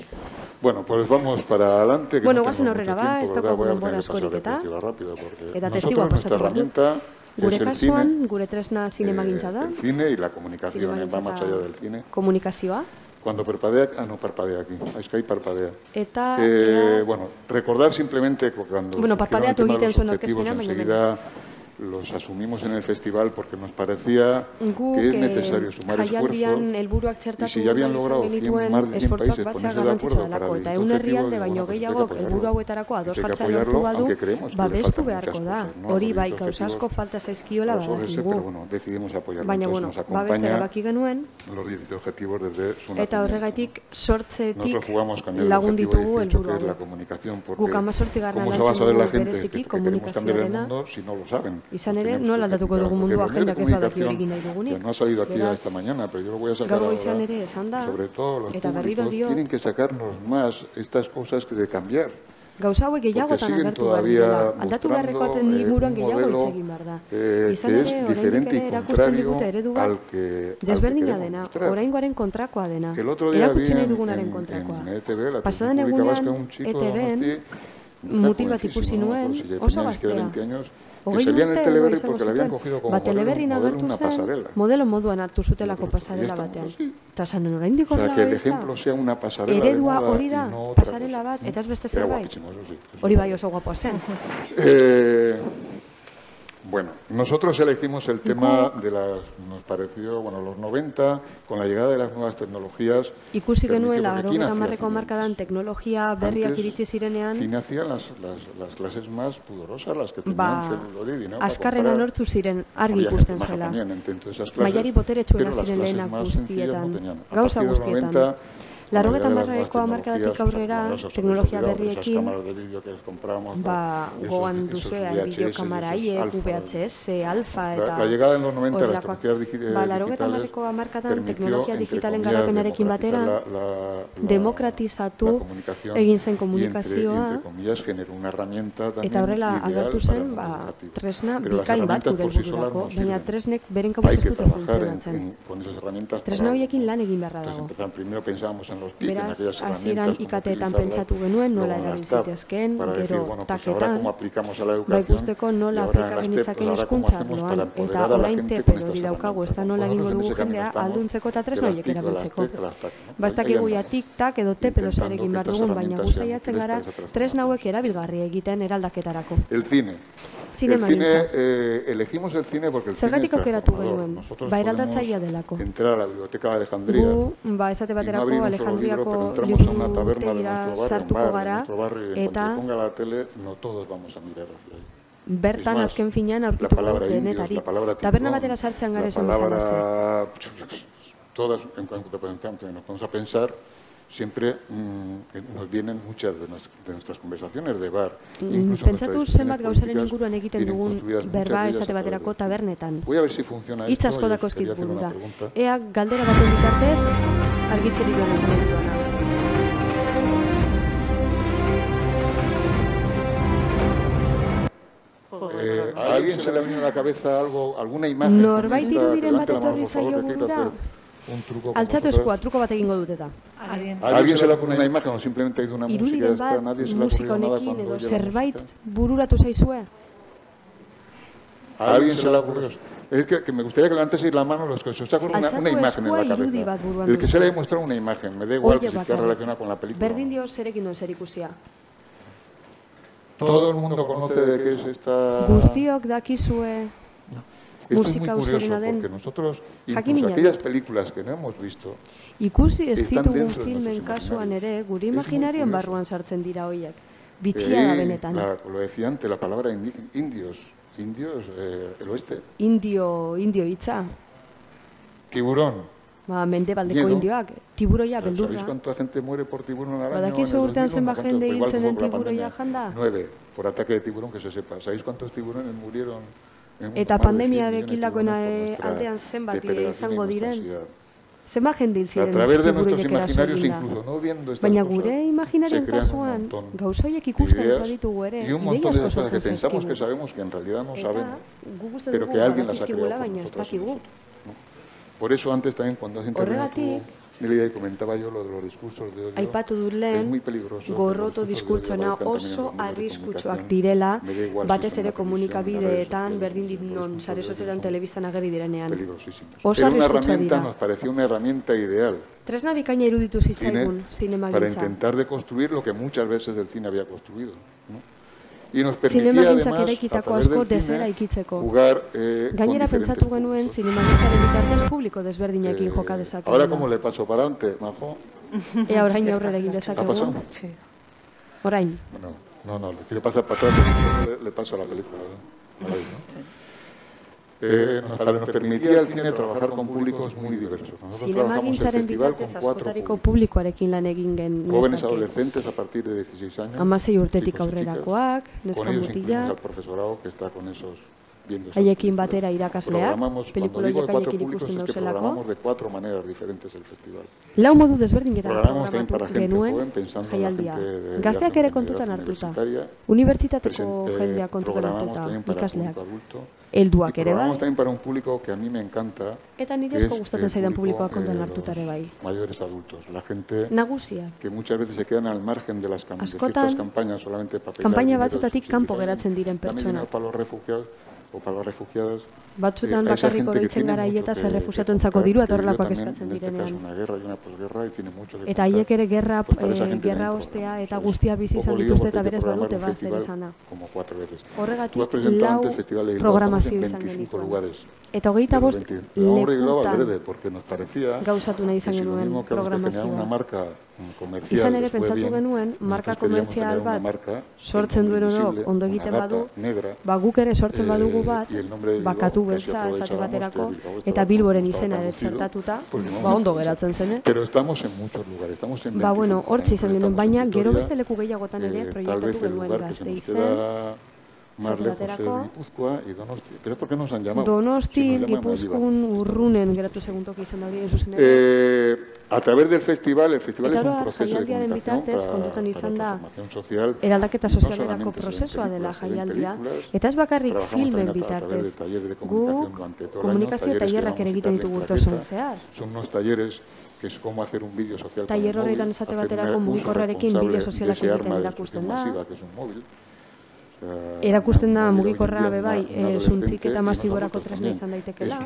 Bueno, pues vamos para adelante. Que bueno, guazen horrera ba, ez dago denbora askorik eta. Eta testigua pasatu behar. Gure kasuan, gure tresna zinemagintza da. El cine y la comunicación, va más allá del cine. Komunikazioa. Cuando parpadea, ah, no parpadea aquí, es que hay parpadea. Eta, eh, bueno, recordar simplemente cuando... Bueno, parpadea tu egiten zuen orkezpena, baina enseguida los asumimos en el festival porque nos parecía que es necesario sumar esfuerzos y si ya habían logrado 100, más de 100 países ponerse de acuerdo para el distinto objetivo, baino gehiago helburu hauetarako ados jartzea lortu badu babestu beharko da. hori bai gauza asko falta zaizkiola badakigu. baina bueno babeste erabaki genuen. eta horregatik sortzetik lagun ditugu helburu guk amazortzi garran lantzen bereziki komunikazioarena Izan ere, nola aldatuko dugu mundu agendak ez badaki hori nahi dugunik. No ha salido aquí esta mañana, pero yo lo voy a sacar ahora. izan ere, esan da, sobre todo los eta berriro dio, tienen que sacarnos más estas cosas que de cambiar. Gauza hauek gehiagotan agertu behar dira. Aldatu beharreko aten inguruan gehiago hitz egin behar da. Eh, Izan ere, oraindik ere erakusten digute eredu bat, desberdina dena, oraingoaren kontrakoa dena. Erakutsi nahi dugunaren kontrakoa. E Pasadan egunean, ETV-en, mutil bat ikusi nuen, oso gaztea. Que salía en el Teleberri porque le habían cogido como ba, modelo, una pasarela. Modelo moduan hartu zutelako pasarela batean. Eta zan oraindik horrela O ejemplo sea una pasarela Eredua hori da, pasarela bat, eta ez beste zerbait. Hori bai oso guapo zen. Eh, Bueno, nosotros elegimos el tema de las, nos pareció, bueno, los 90, con la llegada de las nuevas tecnologías. Ikusi genuen, la marca marreko markadan teknologia berriak iritsi zirenean. Hacían las, las, las clases más pudorosas, las que tenían celulodidi, ¿no? Azkarrena nortzu ziren, argi ikusten zela. Maiari botere txuela ziren lehenak guztietan. Gauza guztietan. Larrogeta marreko amarkadatik aurrera, teknologia berriekin, ba, gogan duzue, bideokamara haiek, VHS, Alfa eta... La llegada en los 90 las tecnologías. Ba, larrogeta marreko amarkadan, teknologia digitalen garapenarekin batera, demokratizatu egin zen komunikazioa, eta horrela agertu zen, ba, tresna bikain bat gure bururako, baina tresnek beren kabuz ez dute funtzionatzen. Tresna horiekin lan egin beharra dago. Los Beraz, hasieran ikateetan pentsatu genuen nola erabiltzitezken, gero taketan, bai guzteko nola aplika genitzaken hizkuntza arloan, eta orain tepe hori daukagu, ez da nola egingo dugu jendea alduntzeko eta tres noiek erabiltzeko. Bastak eguia tik-tak edo tepe egin behar dugun, baina guzaiatzen gara tres nauek erabilgarri egiten eraldaketarako. El cine. Zinema el cine, eh, elegimos el cine porque el Zergatik cine aukeratu genuen, ba eraldatzaia delako. Entrar a la biblioteca de Alejandría. Gu, ba esate baterako no Alejandriako liburutegira sartuko gara, eta ponga la tele, no todos vamos a mirar hacia ahí. Bertan más, azken finean aurkituko denetari. Taberna batera sartzean gara esan bezala Todas, en cuanto nos vamos a pensar, siempre mmm, nos vienen muchas de, nos, de nuestras conversaciones de bar. Mm, pentsatu zenbat gauzaren inguruan egiten dugun berba esate baterako tabernetan. Voy a ver si funciona esto. Itz asko dako eskit burura. Ea galdera bat bitartez argitzerik joan esan duena. Eh, ¿A alguien se le ha venido a la cabeza algo, alguna imagen? Norbait irudiren bat etorri zaio burura? Un truco. Altzatu eskua, truko bat egingo dut eta. Alguien se le ocurre una imagen o simplemente hizo una música está, nadie se le nada cuando edo zerbait bururatu zaizue. A alguien se le ocurrió. Es que, que me gustaría que levantéis la mano los que os ocurre una, una imagen en la cabeza. El que se le ha mostrado una imagen, me da igual Oye, si está relacionada con la película. Berdin dio zerekin duen zer ikusia. Todo el mundo conoce de qué es esta... Guztiok dakizue Esto música es muy curioso porque nosotros, incluso aquellas películas que no hemos visto, Ikusi ez ditugun filmen kasuan ere, gure imaginarioan barruan sartzen dira hoiak. Bitxia da benetan. Claro, lo decía antes, la palabra indios, indios, eh, el oeste. Indio, indio hitza. Tiburón. Ba, mende baldeko indioak, tiburoia beldurra. ¿Sabéis cuánta gente muere por tiburón al año? Badakizu urtean zenba jende hiltzen den tiburoia janda? Nueve, por ataque de tiburón, que se sepa. ¿Sabéis cuántos tiburones murieron Eta pandemiarekin lakoena aldean zenbat izango diren. Zenbat jendil ziren tiburoiek eraso Baina gure imaginarien kasuan, gauza horiek ikusten ez baditugu ere, ideia asko sortzen zaizkigu. que sabemos que en realidad no sabemos, pero que alguien las ha creado. Por eso antes también cuando has intervenido Nire comentaba yo lo de los discursos de odio. Aipatu dut lehen, gorroto diskurtsona oso arriskutsuak direla, batez ere komunikabideetan, berdin dit non, sare sozialetan telebistan ageri direnean. Oso arriskutsua dira. Nos parecía una herramienta ideal. Tresna bikaina iruditu zitzaigun, zinema Para intentar deconstruir lo que muchas veces el cine había construido. ¿no? Y nos permitía además a través del cine jugar eh, Gainera pentsatu genuen zinemagintzaren bitartez publiko desberdinekin eh, joka dezakegu. Ahora como le paso para adelante, Majo. Ea orain aurrera egin dezakegu. Sí. Orain. Bueno, no, no, le quiero pasar para atrás, le, le paso a la película. ¿no? ¿no? Sí. Eh, nos, nos permitía el cine trabajar con públicos muy diversos. Zinemagintzaren bitartez askotariko publikoarekin lan egin gen Jóvenes adolescentes a partir de 16 años. Amasei urtetik aurrerakoak, neska mutilak. Al profesorado que está con esos haiekin batera irakasleak, pelikula haiekin ikusten dauzelako. Programamos de cuatro maneras diferentes el festival. Lau modu desberdinetan programatu genuen jaialdia. Gazteak ere kontutan hartuta, unibertsitateko jendea kontutan hartuta, ikasleak. Helduak ere bai. para un público que a mí me encanta. Eta nire asko gustatzen zaidan publikoak kontuan hartuta ere bai. Mayores adultos, la gente Nagusia. que muchas veces se quedan al margen de las campañas, solamente para Kampaina batzutatik kanpo geratzen diren pertsona. También para los refugiados o para los refugiados Batzutan eh, bakarrik oroitzen gara hieta zer refusiatuentzako diru atorrelakoak eskatzen direnean. Eta haiek ere gerra, eh, gerra ostea eta guztia bizi izan dituzte eta berez badute bat zer izana. Horregatik lau programazio izan genituen. Eta hogeita bost lekutan gauzatu nahi izan genuen programazioa. Izan ere pentsatu genuen, marka komertzial bat sortzen duen horok ondo egiten badu, ba guk ere sortzen badugu bat, bakatu beltza esate baterako, eta bilboren izena ere txertatuta, ba ondo geratzen zen, Pero estamos en muchos lugares, estamos en Ba bueno, hortzi izan genuen, baina gero beste leku gehiagotan ere proiektatu genuen gazte izen, más lejos Guipúzcoa y Donosti. ¿Pero por qué nos han llamado? Donosti, si Gipuzkoan, Urrunen, geratu segundu que izan da hori, zuzen eh, A través del festival, el festival es un proceso de comunicación bitartez, kontutan izan da, eraldaketa sozialerako prozesua dela jaialdia, eta ez bakarrik filmen bitartez, guk komunikazio tailerrak ere egiten ditugu urtosun zehar. Son unos talleres que es cómo hacer un vídeo social Taller horretan esate baterako mugikorrarekin bideo sozialak egiten erakusten da. Que es un móvil, Erakusten da mugikorra be bai, zuntzik eta masiborako tresna izan daitekela.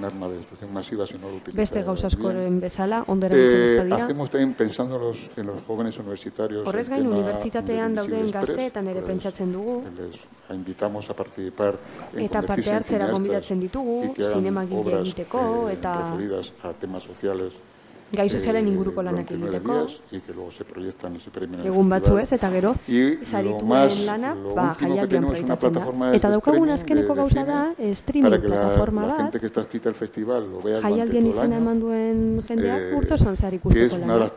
Beste gauza askoren bezala, ondo erabiltzen ez badira. Hacemos también pensando los, en los jóvenes universitarios. Horrez gain, unibertsitatean dauden gazteetan ere pentsatzen dugu. invitamos a participar en eta parte hartzera gonbidatzen ditugu, zinema gile egiteko, eta... a temas sociales gai sozialen inguruko lanak egiteko. Egun batzu ez, eta gero, zarituen lana, ba, jaialdian proiektatzen da. Eta daukagun azkeneko gauza da, streaming plataforma bat, jaialdien izena eman duen jendeak eh, urto zanzar ikusteko lana.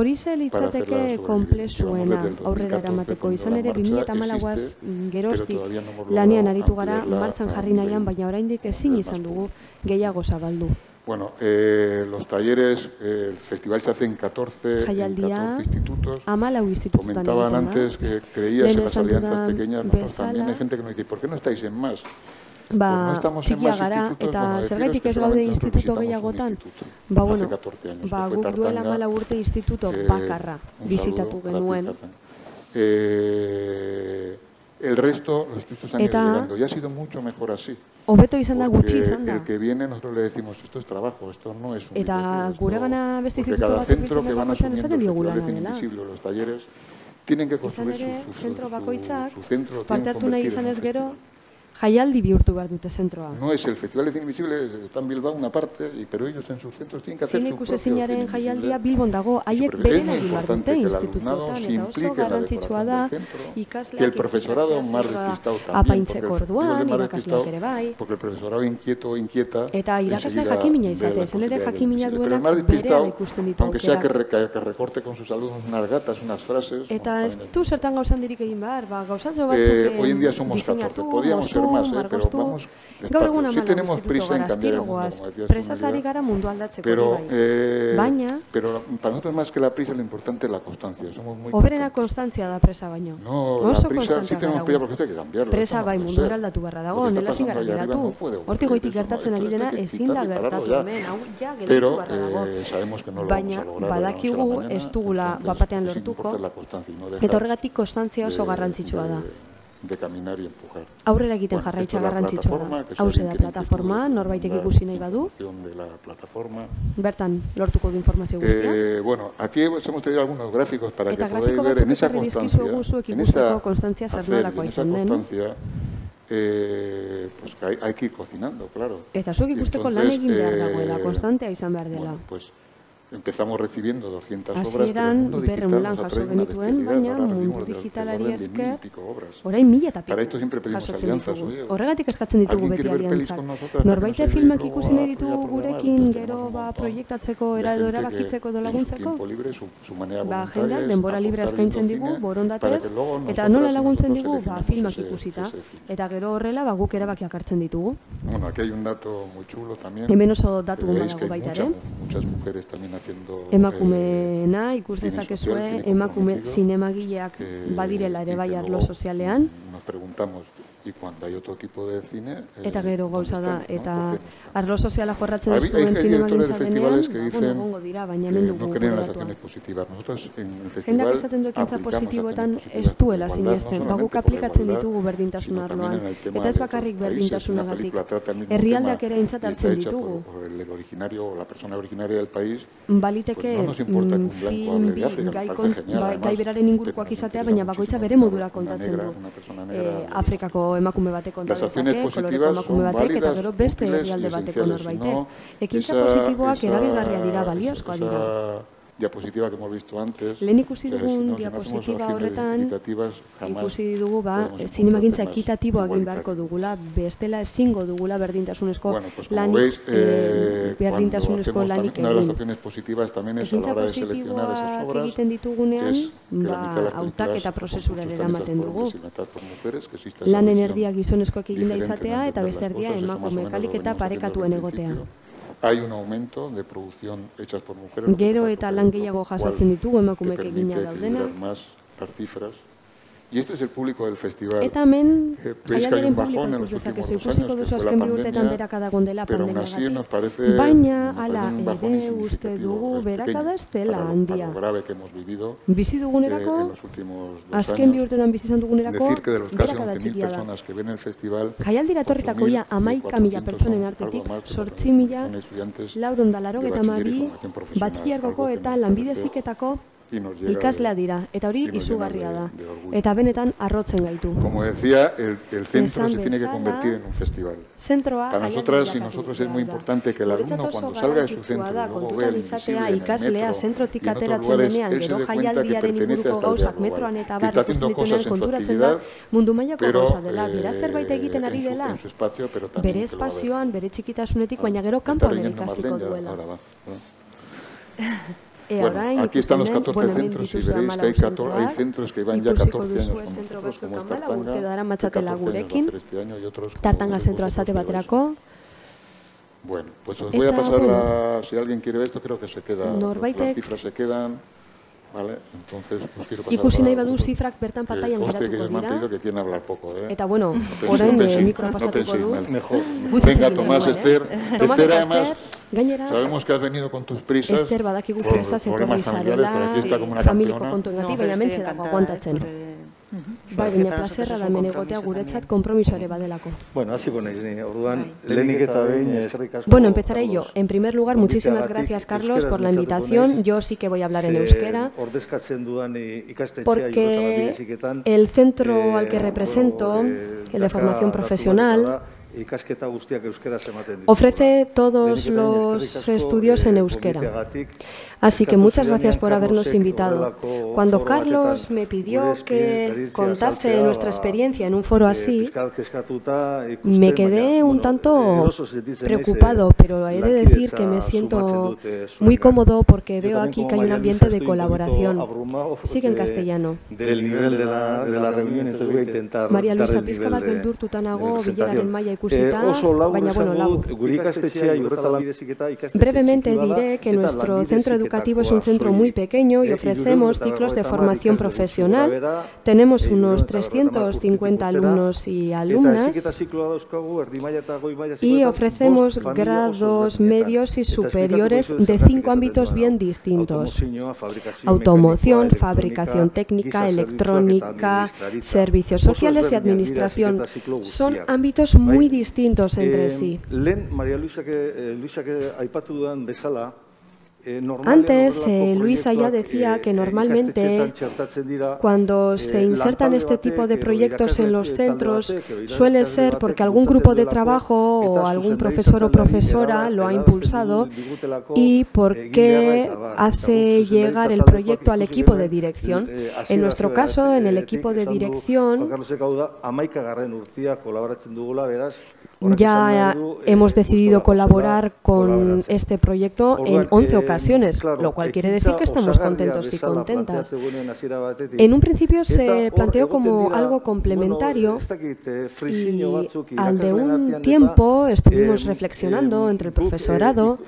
Hori ze litzateke komplexuena aurrera eramateko izan ere 2008az geroztik lanean aritu gara martxan jarri nahian, baina oraindik ezin izan dugu gehiago zabaldu. Bueno, eh, los talleres, eh, el festival se hace en 14, en 14 institutos. Comentaban antes que creías en las alianzas pequeñas. Nosotros también hay gente que nos dice, ¿por qué no estáis en más? Ba, pues no txikia gara, eta bueno, zergaitik ez gaude instituto gehiagotan, ba, bueno, ba, guk duela mala urte instituto bakarra bizitatu genuen. Eh, el resto, los institutos han ido llegando, y ha sido mucho mejor así. Hobeto izan da gutxi izan da. El que viene nosotros le decimos esto es trabajo, esto no es un Eta guregana beste instituto bat centro que van esaten diogu lana dela. Los talleres tienen que construir su, su, su, su, su centro, parte hartu nahi izan ez gero, jaialdi bihurtu behar dute zentroa. No es el Festival de Cine Invisible, está en Bilbao una parte, y, pero ellos en sus centros tienen que hacer su propio cine Zinekusezinaren jaialdia Bilbon dago, haiek beren egin behar dute institutuetan, eta oso garrantzitsua da, ikasleak ikasleak apaintzeko orduan, irakasleak ere bai. Porque el profesorado inquieto inquieta. Eta irakasle jakimina izate, zen ere jakimina duenak berean ikusten ditu. Aunque sea que, que recorte con sus alumnos unas gatas, unas frases. Eta ez du zertan gauzan dirik egin behar, ba, gauzatzo batzuk eh, hoy en día somos 14, podíamos ser más, eh, pero vamos Gaur egun sí instituto gara, astiro goaz, presasari gara mundu aldatzeko pero, bai. Eh, Baina... Pero para nosotros más que la prisa, lo importante es la constancia. Somos muy Oberena konstantzia da presa baino. No, Oso la prisa, sí tenemos prisa porque hay que cambiarlo. Presa bai mundu eraldatu barra dago, nela zin gara geratu. Horti goitik gertatzen ari dena ezin da gertatu hemen, hau ja geratu barra dago. Eh, Baina badakigu ez dugula bapatean lortuko, eta horregatik konstantzia oso garrantzitsua da. De caminar y empujar. Aurrera egiten bueno, jarraitza garrantzitsua da. Hau da plataforma, norbaitek ikusi nahi badu. De la plataforma. Bertan, lortuko du informazio guztia. Eh, bueno, aquí hemos tenido algunos gráficos para Eta que podáis ver en esa constancia. En esa constancia en esa constancia, eh, pues hay, hay que ir cocinando, claro. Eta zuek ikusteko lan egin behar dagoela, konstantea izan behar dela. Bueno, pues, empezamos recibiendo 200 obras, Hasieran berreun lan jaso genituen, baina mundu digitalari esker, orain mila eta piko jasotzen ditugu. Horregatik eskatzen ditugu beti aliantzak. Norbaite filmak ikusi nahi ditugu gurekin gero ba, proiektatzeko era edo erabakitzeko edo laguntzeko? Ba, jendea, denbora libre eskaintzen digu, borondatez, eta nola laguntzen digu, ba, filmak ikusita. Eta gero horrela, ba, guk erabakiak hartzen ditugu. Bueno, aquí hay un dato muy chulo también. Hemen oso datu badago baita ere. Muchas mujeres también emakumeena ikus dezakezue emakume zinemagileak badirela ere bai arlo sozialean. nos preguntamos y cuando hay otro tipo de cine eh, eta gero gauza da eta arlo soziala jorratzen ez duen zinemagintza denean ba, gongo dira baina hemen dugu no creen las acciones positivas. Nosotros en el festival jendak esaten du ekintza positiboetan ez duela sinesten ba guk aplikatzen ditugu berdintasun arloan eta ez bakarrik berdintasunagatik. herrialdeak ere aintzat hartzen ditugu. el originario o la persona originaria del país. Baliteke mm, film bi gai, gai beraren ingurukoak izatea baina bakoitza bere modura kontatzen du eh, Afrikako emakume batek konta dezake, koloreko emakume batek, eta gero beste herrialde bateko norbaitek. Ekintza positiboak erabilgarria dira, baliozkoa dira diapositiva que hemos visto antes. Lehen ikusi dugun diapositiva horretan, ikusi dugu ba, zinemagintza ekitatiboa egin beharko dugula, bestela ezingo dugula berdintasunezko bueno, pues lanik, veis, eh, eh berdintasunezko lanik egin. Una de las acciones positivas también es a la hora de seleccionar esas obras, egiten ditugunean, ba, autak eta prozesurera eramaten dugu. Lan enerdia gizonezkoak eginda izatea eta beste erdia emakume kalik eta parekatuen egotea. Hay un aumento de producción hechas por mujeres. Gero eta lan gehiago jasatzen ditugu emakumeek egina daudena. Más las cifras Y este es el público del festival. Eta hemen, eh, jaialdiaren publiko ikus dezakezu, ikusiko duzu azken bi urtetan berakada gondela pandemiagatik. Baina, ala, ere uste dugu berakada ez dela handia. Bizi dugunerako, azken bi urtetan bizi izan dugunerako, berakada txikia da. Jaialdira torritako ia amaika mila pertsonen artetik, sortzi mila, laurun da laro eta mabi, batxillargoko eta lanbideziketako ikaslea dira, eta hori izugarria da. Eta benetan arrotzen gaitu. Como decía, el, el centro se tiene que convertir en un festival. Zentroa, Para nosotras y nosotros es muy importante que el alumno cuando salga de su centro da, luego vea el izatea, ikaslea zentrotik ateratzen denean, gero jaialdiaren inguruko gauzak metroan eta bar ikusten dituenean konturatzen da, mundu mailako gauza dela, bera zerbait egiten ari dela, bere espazioan, bere txikitasunetik, baina gero kanpoan ikasiko duela. E bueno, aquí están los 14 bueno, centros y veréis que hay, 14, hay centros que van ya 14 años con zentro batzuk amala, urte dara matzatela gurekin, tartanga zentro azate baterako. Bueno, pues os voy a pasar la, si alguien quiere esto, creo que se queda, las cifras se quedan. Vale, entonces, pues quiero pasar Ikusi nahi badu zifrak bertan pantailan geratuko dira. que quieren hablar poco, ¿eh? Eta bueno, orain no eh, mikroa pasatuko du. Mejor. Venga, Tomás, Esther. Esther, además, Gainera, sabemos que has venido con tus prisas. Esther badakigu presas etorri zarela, familiko kontuengatik, baina mentxe dago aguantatzen. Bai, baina plazerra da menegotea guretzat kompromisoare badelako. Bueno, así con ni orduan, lehenik eta behin eskerrik asko. Bueno, empezaré yo. En primer lugar, muchísimas gracias, Carlos, por la invitación. Yo sí que voy a hablar en euskera. Porque el centro al que represento, el de formación profesional, Ofrece todos los estudios en euskera. Así que muchas gracias por habernos invitado. Cuando Carlos me pidió que contase nuestra experiencia en un foro así, me quedé un tanto preocupado, pero he de decir que me siento muy cómodo porque veo aquí que hay un ambiente de colaboración. Sigue en castellano. Del nivel de la, de la reunión, entonces voy a intentar María Luisa pizka bat beldurtuta nago bileraren maila ikusita, baina bueno, labur. Brevemente diré que nuestro centro educativo educativo es un centro muy pequeño y ofrecemos ciclos de formación profesional. Tenemos unos 350 alumnos y alumnas y ofrecemos grados medios y superiores de cinco ámbitos bien distintos. Automoción, fabricación técnica, electrónica, servicios sociales y administración. Son ámbitos muy distintos entre sí. Eh, Antes, eh, Luisa ya decía eh, que normalmente cuando se insertan este tipo de proyectos en los centros suele ser porque algún grupo de trabajo o algún profesor o profesora lo ha impulsado y porque hace llegar el proyecto al equipo de dirección. En nuestro caso, en el equipo de dirección, ya hemos decidido colaborar con este proyecto en 11 ocasiones, lo cual quiere decir que estamos contentos y contentas. En un principio se planteó como algo complementario y al de un tiempo estuvimos reflexionando entre el profesorado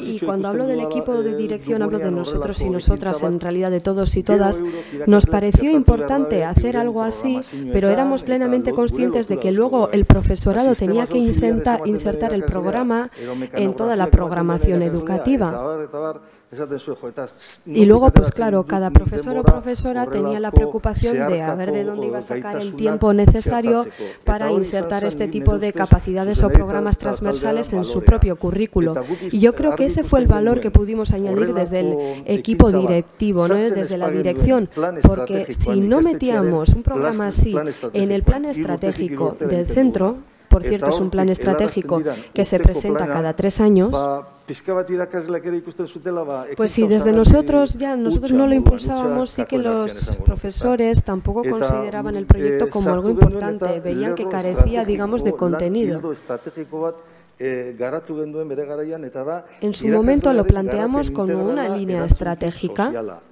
y cuando hablo del equipo de dirección, hablo de nosotros y nosotras, en realidad de todos y todas. Nos pareció importante hacer algo así, pero éramos plenamente conscientes de que luego el profesorado tenía que insertar el programa en toda la programación educativa. Y luego, pues claro, cada profesor o profesora tenía la preocupación de a ver de dónde iba a sacar el tiempo necesario para insertar este tipo de capacidades o programas transversales en su propio currículo. Y yo creo que ese fue el valor que pudimos añadir desde el equipo directivo, ¿no? desde la dirección, porque si no metíamos un programa así en el plan estratégico del centro, por cierto, es un plan estratégico que se presenta cada tres años. Pues si desde nosotros ya nosotros no lo impulsábamos, sí que los profesores tampoco consideraban el proyecto como algo importante, veían que carecía, digamos, de contenido. En su momento lo planteamos como una línea estratégica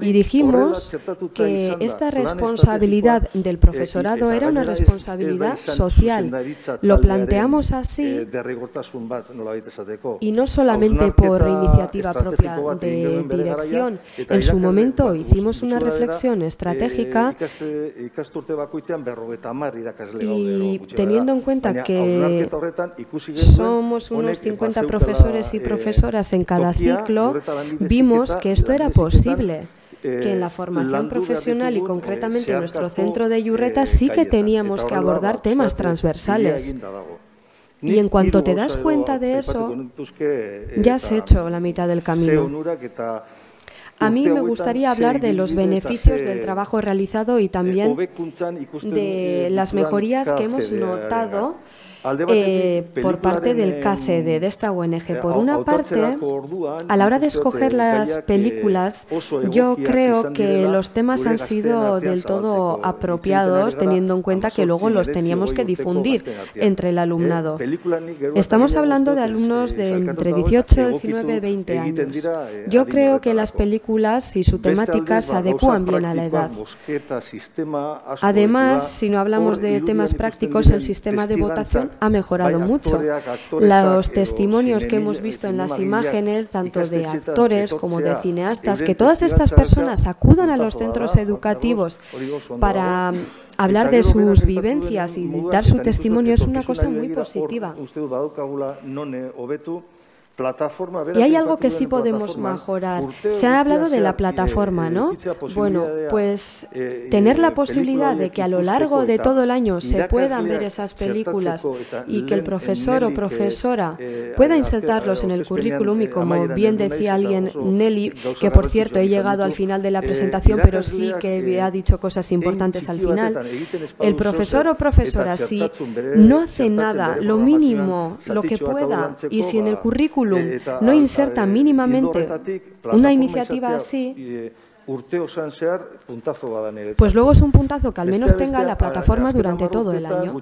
y dijimos que esta responsabilidad del profesorado era una responsabilidad social. Lo planteamos así eh, y no solamente por iniciativa propia de dirección. En su momento hicimos una reflexión estratégica y teniendo en cuenta que somos unos 50 profesores y eh, profesoras en cada ciclo, vimos que esto era posible que en la formación profesional y concretamente en nuestro centro de Yurreta sí que teníamos que abordar temas transversales. Y en cuanto te das cuenta de eso, ya has hecho la mitad del camino. A mí me gustaría hablar de los beneficios del trabajo realizado y también de las mejorías que hemos notado eh, por parte del KCD, de esta ONG. Eh, por una parte, a la hora de escoger las películas, yo creo que los temas han sido del todo apropiados, teniendo en cuenta que luego los teníamos que difundir entre el alumnado. Estamos hablando de alumnos de entre 18, 19, 20 años. Yo creo que las películas y su temática se adecuan bien a la edad. Además, si no hablamos de temas prácticos, el sistema de votación ha mejorado mucho. Los testimonios que hemos visto en las imágenes, tanto de actores como de cineastas, que todas estas personas acudan a los centros educativos para hablar de sus vivencias y dar su testimonio es una cosa muy positiva. Y hay algo que sí podemos mejorar. Se ha hablado de la plataforma, ¿no? Bueno, pues eh, tener la posibilidad de que a lo largo de todo el año se puedan ver esas películas y que el profesor o profesora eh, pueda insertarlos en el currículum y como bien decía alguien, Nelly, que por cierto he llegado al final de la eh, presentación, pero sí que ha dicho cosas importantes al final. El profesor o profesora, si no hace nada, lo mínimo, lo que pueda, y si en el currículum no inserta mínimamente una iniciativa así, Pues luego es un puntazo que al menos tenga la plataforma durante todo el año.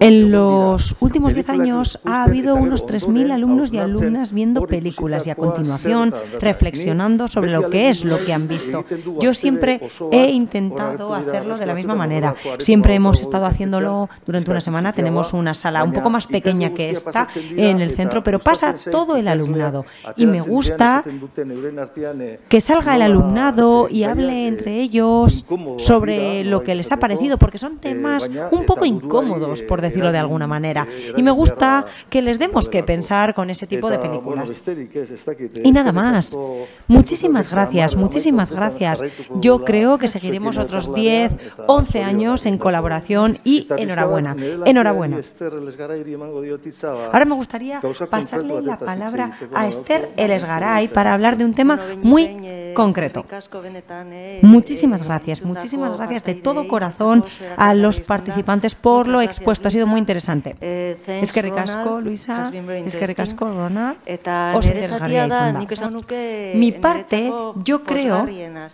En los últimos 10 años ha habido unos 3.000 alumnos y alumnas viendo películas y a continuación reflexionando sobre lo que es lo que han visto. Yo siempre he intentado hacerlo de la misma manera. Siempre hemos estado haciéndolo durante una semana. Tenemos una sala un poco más pequeña que esta en el centro, pero pasa todo el alumnado. Y me gusta que salga el alumnado y hable entre ellos sobre lo que les ha parecido, porque son temas un poco incómodos, por decirlo de alguna manera. Y me gusta que les demos que pensar con ese tipo de películas. Y nada más. Muchísimas gracias, muchísimas gracias. Yo creo que seguiremos otros 10, 11 años en colaboración y enhorabuena. Enhorabuena. Ahora me gustaría pasarle la palabra a Esther Elesgaray para hablar de un tema muy concreto. Muchísimas gracias, muchísimas gracias de todo corazón a los participantes por lo expuesto. Ha sido muy interesante. Es que ricasco, Luisa, es que ricasco, Ronald, os Mi parte, yo creo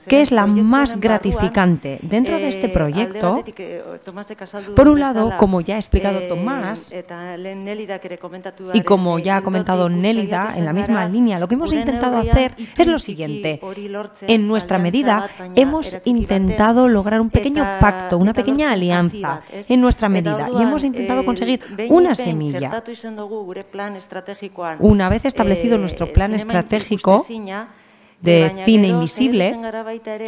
que es la más gratificante dentro de este proyecto. Por un lado, como ya ha explicado Tomás, y como ya ha comentado Nélida en la misma línea, lo que hemos intentado hacer es lo siguiente. En nuestra medida hemos intentado lograr un pequeño pacto, una pequeña alianza en nuestra medida y hemos intentado conseguir una semilla. Una vez establecido nuestro plan estratégico, de cine invisible,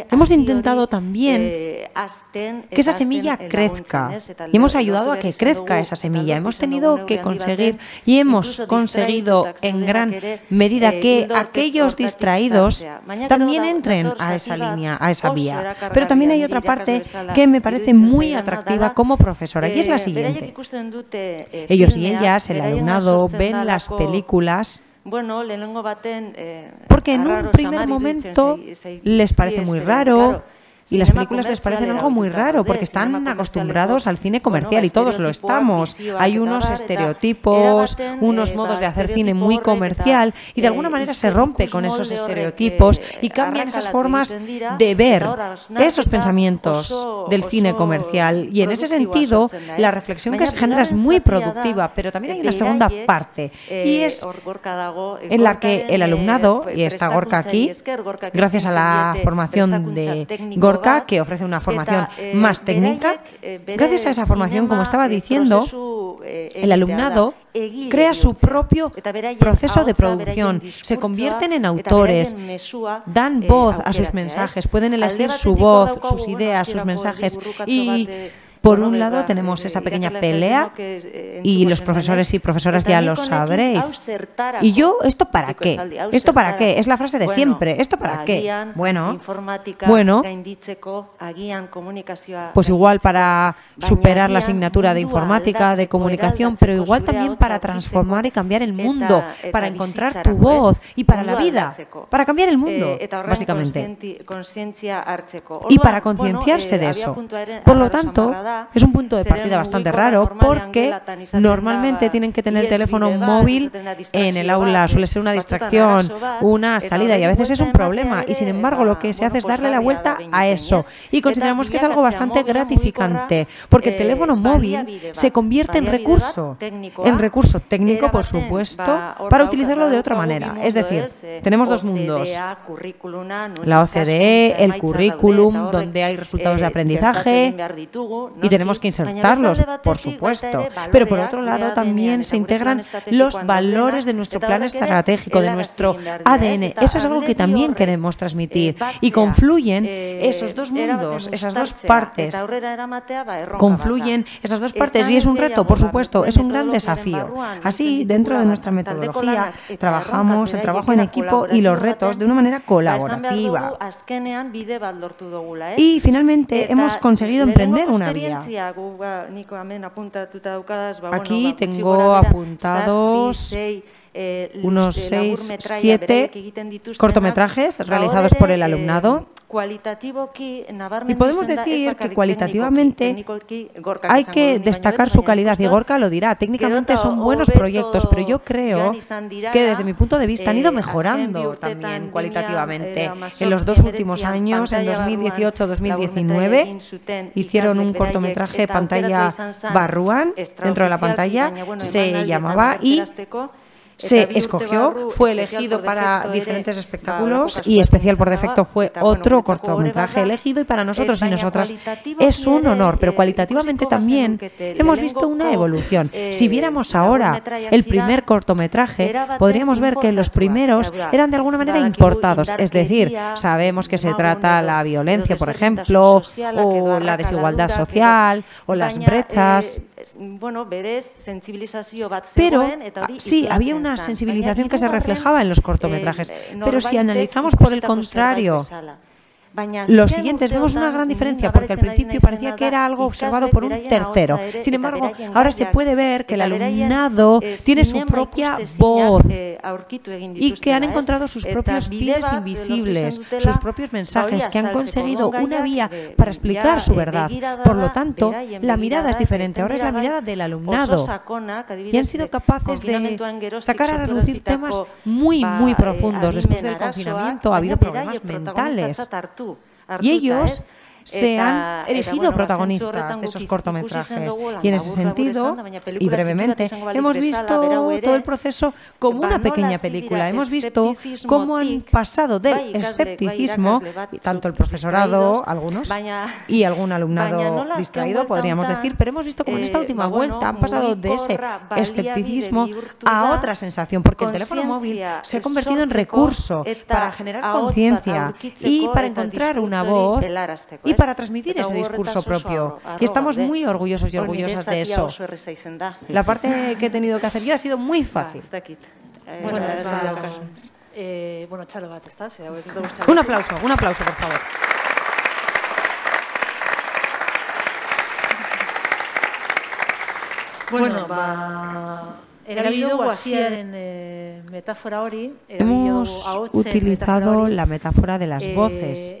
hemos intentado también que esa semilla crezca y hemos ayudado a que crezca esa semilla. Hemos tenido que conseguir y hemos conseguido en gran medida que aquellos distraídos también entren a esa línea, a esa vía. Pero también hay otra parte que me parece muy atractiva como profesora y es la siguiente. Ellos y ellas, el alumnado, ven las películas eh, porque en un primer momento les parece muy raro y las películas les parecen algo muy raro porque están acostumbrados al cine comercial y todos lo estamos. Hay unos estereotipos, unos modos de hacer cine muy comercial y de alguna manera se rompe con esos estereotipos y cambian esas formas de ver esos pensamientos del cine comercial. Y en ese sentido, la reflexión que se genera es muy productiva, pero también hay una segunda parte y es en la que el alumnado, y está Gorka aquí, gracias a la formación de Gorka, que ofrece una formación eh, más técnica. Eh, Gracias a esa formación, como estaba diciendo, eh, el alumnado crea su propio proceso de producción, se convierten en autores, dan voz a sus mensajes, pueden elegir su voz, sus ideas, sus mensajes y por un lado tenemos esa pequeña pelea eh, y los profesores y profesoras ya lo sabréis. Y yo, ¿esto para qué? ¿Esto para qué? Es la frase de siempre. ¿Esto para qué? Bueno, bueno, pues igual para superar la asignatura de informática, de comunicación, pero igual también para transformar y cambiar el mundo, para encontrar tu voz y para la vida, para cambiar el mundo, eh, básicamente. Y para concienciarse de eso. Por lo tanto, es un punto de partida bastante raro porque normalmente tienen que tener el teléfono móvil en el aula, suele ser una distracción, una salida y a veces es un problema. y sin embargo lo que se hace es darle la vuelta a eso. y consideramos que es algo bastante gratificante porque el teléfono móvil se convierte en recurso, en recurso técnico por supuesto, para utilizarlo de otra manera. Es decir, tenemos dos mundos, la OCDE, el currículum, donde hay resultados de aprendizaje y tenemos que insertarlos, por supuesto. Pero por otro lado también se integran los valores de nuestro plan estratégico, de nuestro ADN. Eso es algo que también queremos transmitir. Y confluyen esos dos mundos, esas dos partes. Confluyen esas dos partes y es un reto, por supuesto, es un gran desafío. Así, dentro de nuestra metodología, trabajamos el trabajo en equipo y los retos de una manera colaborativa. Y finalmente hemos conseguido emprender una Presentzia, gu, ba, niko hemen apuntatuta daukadaz. Ba, Aquí bueno, ba, tengo apuntados... Zazpi, sei, unos seis, siete cortometrajes realizados por el alumnado y podemos decir que cualitativamente hay que destacar su calidad, y Gorka lo dirá, técnicamente son buenos proyectos, pero yo creo que desde mi punto de vista han ido mejorando también cualitativamente. En los dos últimos años, en 2018-2019, hicieron un cortometraje pantalla Barruan dentro de la pantalla, se llamaba y se escogió, fue elegido para diferentes espectáculos y especial por defecto fue otro cortometraje elegido y para nosotros y nosotras es un honor, pero cualitativamente también hemos visto una evolución. Si viéramos ahora el primer cortometraje, podríamos ver que los primeros eran de alguna manera importados, es decir, sabemos que se trata la violencia, por ejemplo, o la desigualdad social, o las brechas bueno, Pero sí, había una sensibilización que se reflejaba en los cortometrajes. Eh, pero si analizamos por el contrario los siguientes vemos una gran diferencia porque al principio parecía que era algo observado por un tercero. Sin embargo, ahora se puede ver que el alumnado tiene su propia voz y que han encontrado sus propios cines invisibles, sus propios mensajes, que han conseguido una vía para explicar su verdad. Por lo tanto, la mirada es diferente. Ahora es la mirada del alumnado y han sido capaces de sacar a relucir temas muy, muy profundos. Después del confinamiento ha habido problemas mentales y ellos se han elegido protagonistas de esos cortometrajes. Y en ese sentido, y brevemente, hemos visto todo el proceso como una pequeña película. Hemos visto cómo han pasado del escepticismo, tanto el profesorado, algunos, y algún alumnado distraído, podríamos decir, pero hemos visto cómo en esta última vuelta han pasado de ese escepticismo a otra sensación, porque el teléfono móvil se ha convertido en recurso para generar conciencia y para encontrar una voz y para transmitir ese discurso propio. Y estamos muy orgullosos y orgullosas de eso. La parte que he tenido que hacer yo ha sido muy fácil. Bueno, eh, bueno, ¿estás? Un aplauso, un aplauso, por favor. Bueno, va... Hemos utilizado la metáfora de las voces.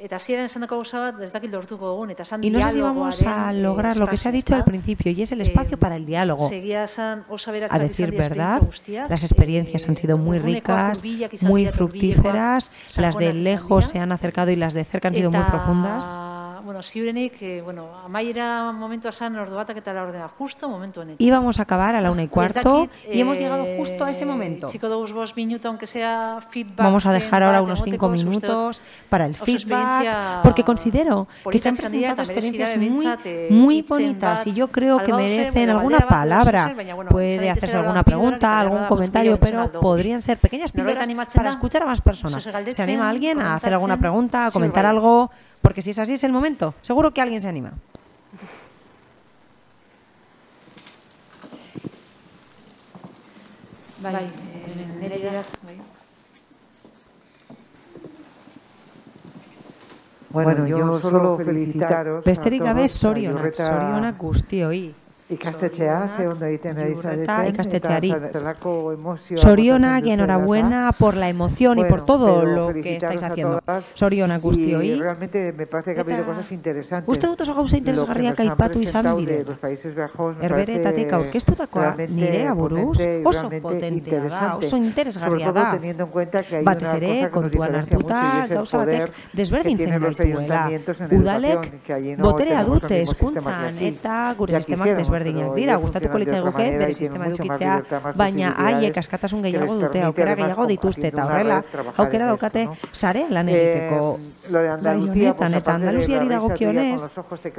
Y no sé si vamos a lograr lo que se ha dicho al principio, y es el espacio para el diálogo. A decir verdad, las experiencias han sido muy ricas, muy fructíferas, las de lejos se han acercado y las de cerca han sido muy profundas bueno, ziurenik, eh, bueno, amaiera momentu asan ordu batak eta la ordena justo momentu honetan. Íbamos a acabar a la una y cuarto y hemos llegado justo a ese momento. Chico dos vos minutos, aunque sea feedback. Vamos a dejar ahora unos cinco minutos para el feedback, porque considero que se han presentado experiencias muy, muy bonitas y yo creo que merecen alguna palabra. Puede hacerse alguna pregunta, algún comentario, pero podrían ser pequeñas píldoras para escuchar a más personas. ¿Se anima alguien a hacer alguna pregunta, a comentar algo? Porque si es así, es el momento. Seguro que alguien se anima. Vale. Bueno, yo solo felicitaros. Besterik gabe sorionak, sorionak guztioi. Ikastetxea, ze ondo egiten ari zareten, ikastetxeari. Sorionak y enhorabuena por la emoción y por todo lo que estáis haciendo. Sorionak guztioi. Y realmente me parece que ha habido cosas interesantes. Uste dut oso gauza interesgarriak aipatu izan dire. Herberetatik aurkeztutakoa nire aburuz oso potentea da, oso interesgarria da. Batez ere, kontuan hartuta gauza batek desberdintzen gaituela. Udalek boterea dute eskuntzan eta gure sistemak desberdintzen desberdinak dira, gustatuko litzaiguke bere sistema edukitzea, baina haiek askatasun gehiago dute, aukera gehiago dituzte eta horrela, aukera daukate sarea lan egiteko. Bai honetan, eta Andaluziari dagokionez,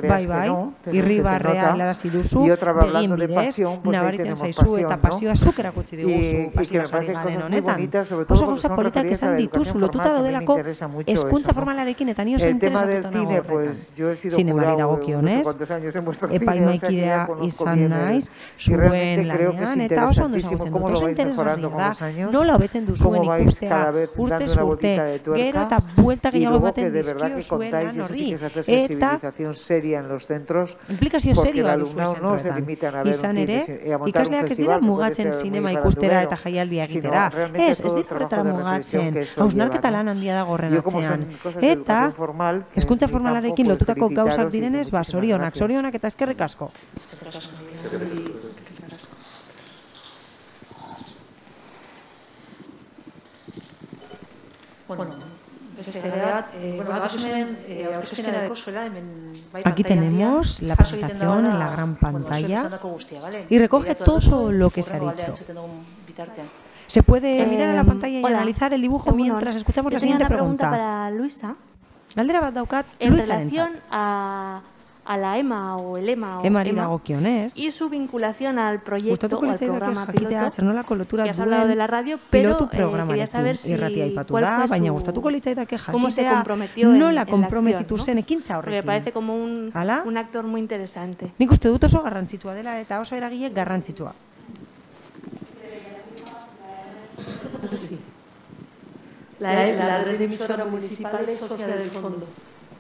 bai bai, irribarrea helarazi duzu, egin bidez, nabaritzen zaizu eta pasioa zuk erakutsi diguzu pasioa sari garen honetan. Oso gauza politak esan dituzu, lotuta daudelako eskuntza formalarekin eta ni oso interesatuta nago horretan. Zinemari dagokionez, epaimaikidea izan naiz, zuen lanean, eta oso ondo ezagutzen dut, oso interesgarria da, nola hobetzen duzuen ikustea, urte urte, gero eta buelta gehiago ematen que de verdad que contáis y eso sí que se hace sensibilización seria en los centros. Implikazio serioa duzu zentroetan. Izan ere, ikasleak ez dira mugatzen sinema ikustera eta jaialdia egitera. Ez, ez dira horretara mugatzen. Hausnarketa lan handia da gorren atzean. Eta, eskuntza formalarekin lotutako gauzak direnez, ba, sorionak, sorionak eta eskerrik asko. Bueno, Aquí tenemos la presentación en la gran pantalla y recoge todo lo que se ha dicho. Se puede mirar a la pantalla y analizar el dibujo mientras escuchamos la siguiente pregunta. para Luisa. Galdera bat daukat, en relación a la EMA o el EMA o EMA, EMA y su vinculación al proyecto o al programa piloto zer nolako lotura que has hablado de la radio, pero eh, quería saber si cuál fue su, baina gustatuko litzaidake jakitea cómo se comprometió nola konprometitu zen ekintza horrekin. Me parece como un, un actor muy interesante. Nik uste dut oso garrantzitsua dela eta oso eragile garrantzitsua. La, la red emisora municipal es socia del fondo.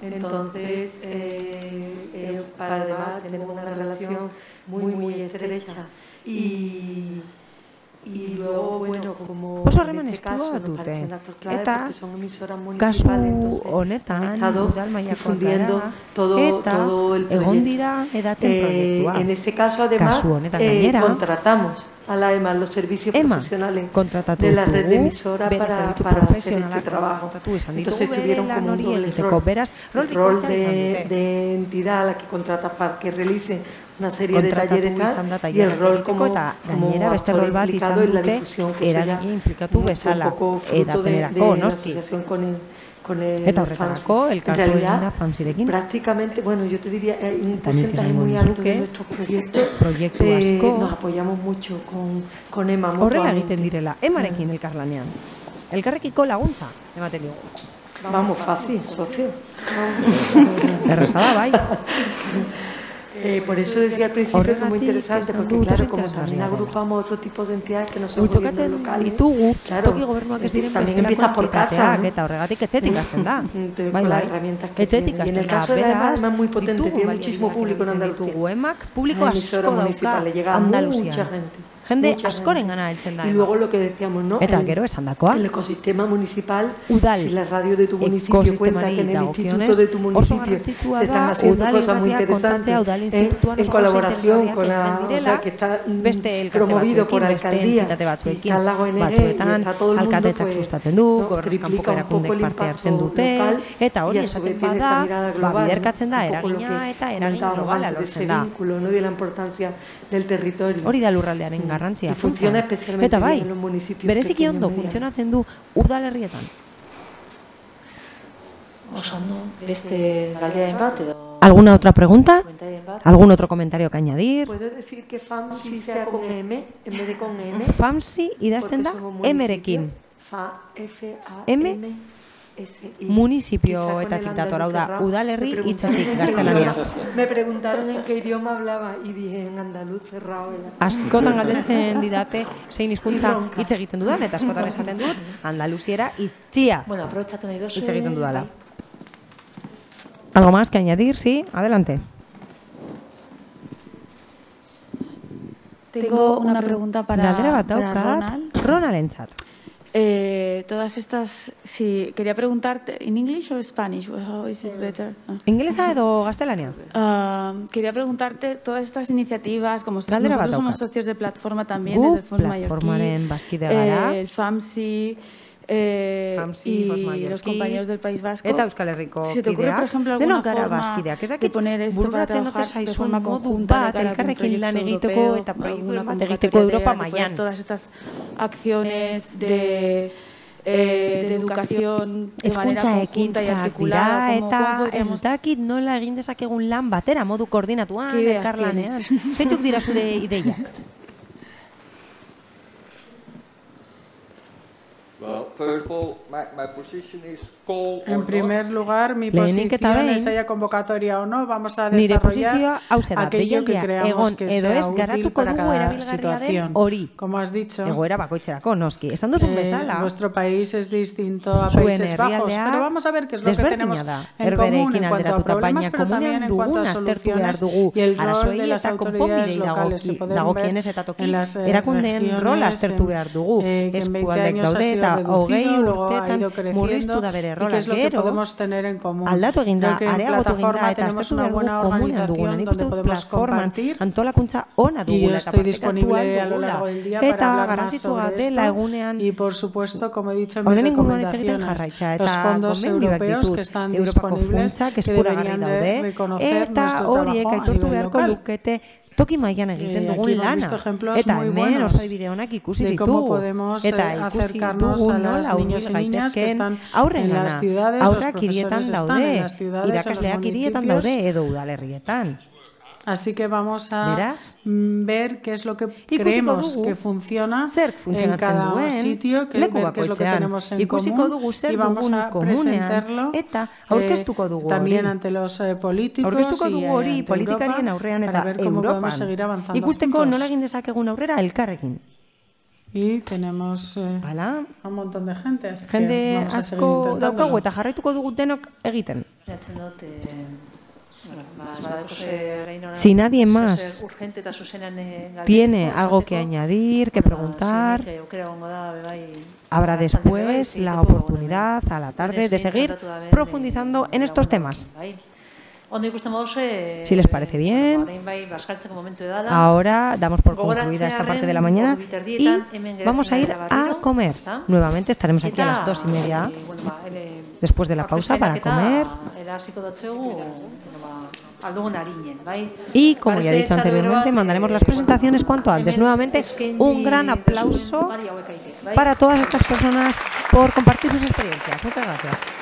Entonces, eh, eh, para además tenemos una relación muy, muy estrecha. Y, y luego, bueno, como Oso en este caso, nos parecen clave eta, porque son emisoras municipales, entonces honetan, han estado difundiendo todo, eta, todo el proyecto. Dira eh, en este caso, además, eh, contratamos a la EMA, los servicios profesionales de la red de emisora para, para hacer este trabajo. Entonces tuvieron como un doble rol, el rol de, de entidad a la que contratas para que realice una serie de talleres y el rol como, como actor implicado en la difusión que eso ya un poco fruto de, de la asociación con el con el Eta horretarako, el en realidad, prácticamente, bueno, yo te diría, hay un porcentaje muy alto de nuestros proyectos proyecto eh, nos apoyamos mucho con, con EMA. Horrela egiten direla, emarekin elkarlanean. Elkarrekiko laguntza, ematen dugu. Vamos, fácil, socio. Errezada, bai. Eh, por eso decía al principio que es muy interesante, porque claro, como también agrupamos otro tipo de entidades que no son gobiernos locales, ditugu, claro, toki diren también empieza por casa, ¿no? eta horregatik etxetik hasten da. bai, bai, etxetik hasten da. Y en el caso de la EMA es muy potente, tiene muchísimo público en Andalucía. Emak, publiko asko dauka Andalusia. Jende askoren gana heltzen da. Y luego lo que decíamos, ¿no? Eta gero. El ecosistema municipal, Udal, si la radio de tu municipio cuenta que en el instituto de tu municipio están haciendo cosas muy interesantes en, en colaboración con la, o sea, que está promovido por alcaldía, y está el lago NG, y está todo el mundo, pues, sustatzen du, eta hori esaten bada, ba, biderkatzen da, eragina eta eragin globala lortzen da. vínculo, no de la importancia del territorio. Hori da lurraldearen garrantzia. Funciona especialmente Eta bai, bereziki ondo funtzionatzen du udalerrietan. beste galdera bat edo... ¿Alguna otra pregunta? ¿Algún otro comentario que añadir? ¿Puedes decir que FAMSI sea con M en vez de con N? FAMSI idazten da M-rekin. M municipio etatik dator, hau da, udalerri hitzatik gaztelaniaz. Me preguntaron en qué idioma hablaba y dije en andaluz cerrado. Askotan galdetzen didate zein hizkuntza hitz egiten dudan eta askotan esaten dut andaluziera itzia. Bueno, aprobetxatu nahi dozu. Hitz egiten dudala. Algo más que añadir, sí, adelante. Tengo una pregunta para, para Ronald. Ronald entzat. Eh, todas estas, sí, quería preguntarte, ¿en inglés o en Spanish? How is it better? Ah. ¿Inglesa edo gaztelania? Uh, quería preguntarte, todas estas iniciativas, como Galdera nosotros somos socios de plataforma también, desde el Fondo Mallorquí, eh, el FAMSI, eh, y los compañeros del País Vasco. Eta Euskal Herriko Si te ocurre, por ejemplo, alguna forma de poner esto para trabajar de forma conjunta de cara a un proyecto europeo, eta proiektu bat egiteko Europa mailan. Todas estas acciones de eh, de educación de manera conjunta y articulada. eta ez dakit nola egin dezakegun lan batera modu koordinatuan, elkarlanean. Zeintzuk dira zude ideiak? En primer lugar, mi posición es haya convocatoria o no, vamos a desarrollar aquello que creamos que sea útil para cada situación. Como has dicho, eh, nuestro país es distinto a Países Bajos, pero vamos a ver qué es lo que tenemos en común en cuanto a problemas, pero también en cuanto a soluciones y el rol de las autoridades locales se pueden ver en las eh, regiones en, eh, que en 20 años ha sido hogei urtetan murriztu da bere rola. Gero, tener en común. aldatu egin da, areagotu egin da, eta aztatu dugu komunian dugu. Nen ikustu plazforman antolakuntza ona dugu. Eta estoy disponible a lo largo del día eta garantizu bat dela egunean y por supuesto, como he dicho, en mis recomendaciones jarraitza, eta gomendibak ditut Europako funtzak eskuragarri daude eta horiek aitortu beharko lukete toki mailan egiten dugun lana. Eta hemen oso bideonak ikusi ditugu. Eta ikusi dugu nola urbil gaitezken aurren gana. Aurrak irietan daude, irakasleak irietan daude edo udalerrietan. Así que vamos a ¿Verás? ver qué es lo que creemos que funciona en cada sitio, qué, ver qué es lo que tenemos en común y vamos a presentarlo dugu también ante los eh, políticos dugu hori politikarien aurrean eta Europan. Ikusteko nola egin dezakegun aurrera elkarrekin. Y tenemos eh, Hala. un montón de gente. Jende asko daukagu eta jarraituko dugu denok egiten. Si nadie más. tiene algo que añadir, que preguntar, habrá después la oportunidad a la tarde de seguir profundizando en estos temas. Si les parece bien, ahora damos por concluida esta parte de la mañana y vamos a ir a comer. Nuevamente estaremos aquí a las dos y media después de la pausa para comer. Y como ya he dicho anteriormente, mandaremos las presentaciones cuanto antes. Nuevamente, un gran aplauso para todas estas personas por compartir sus experiencias. Muchas gracias.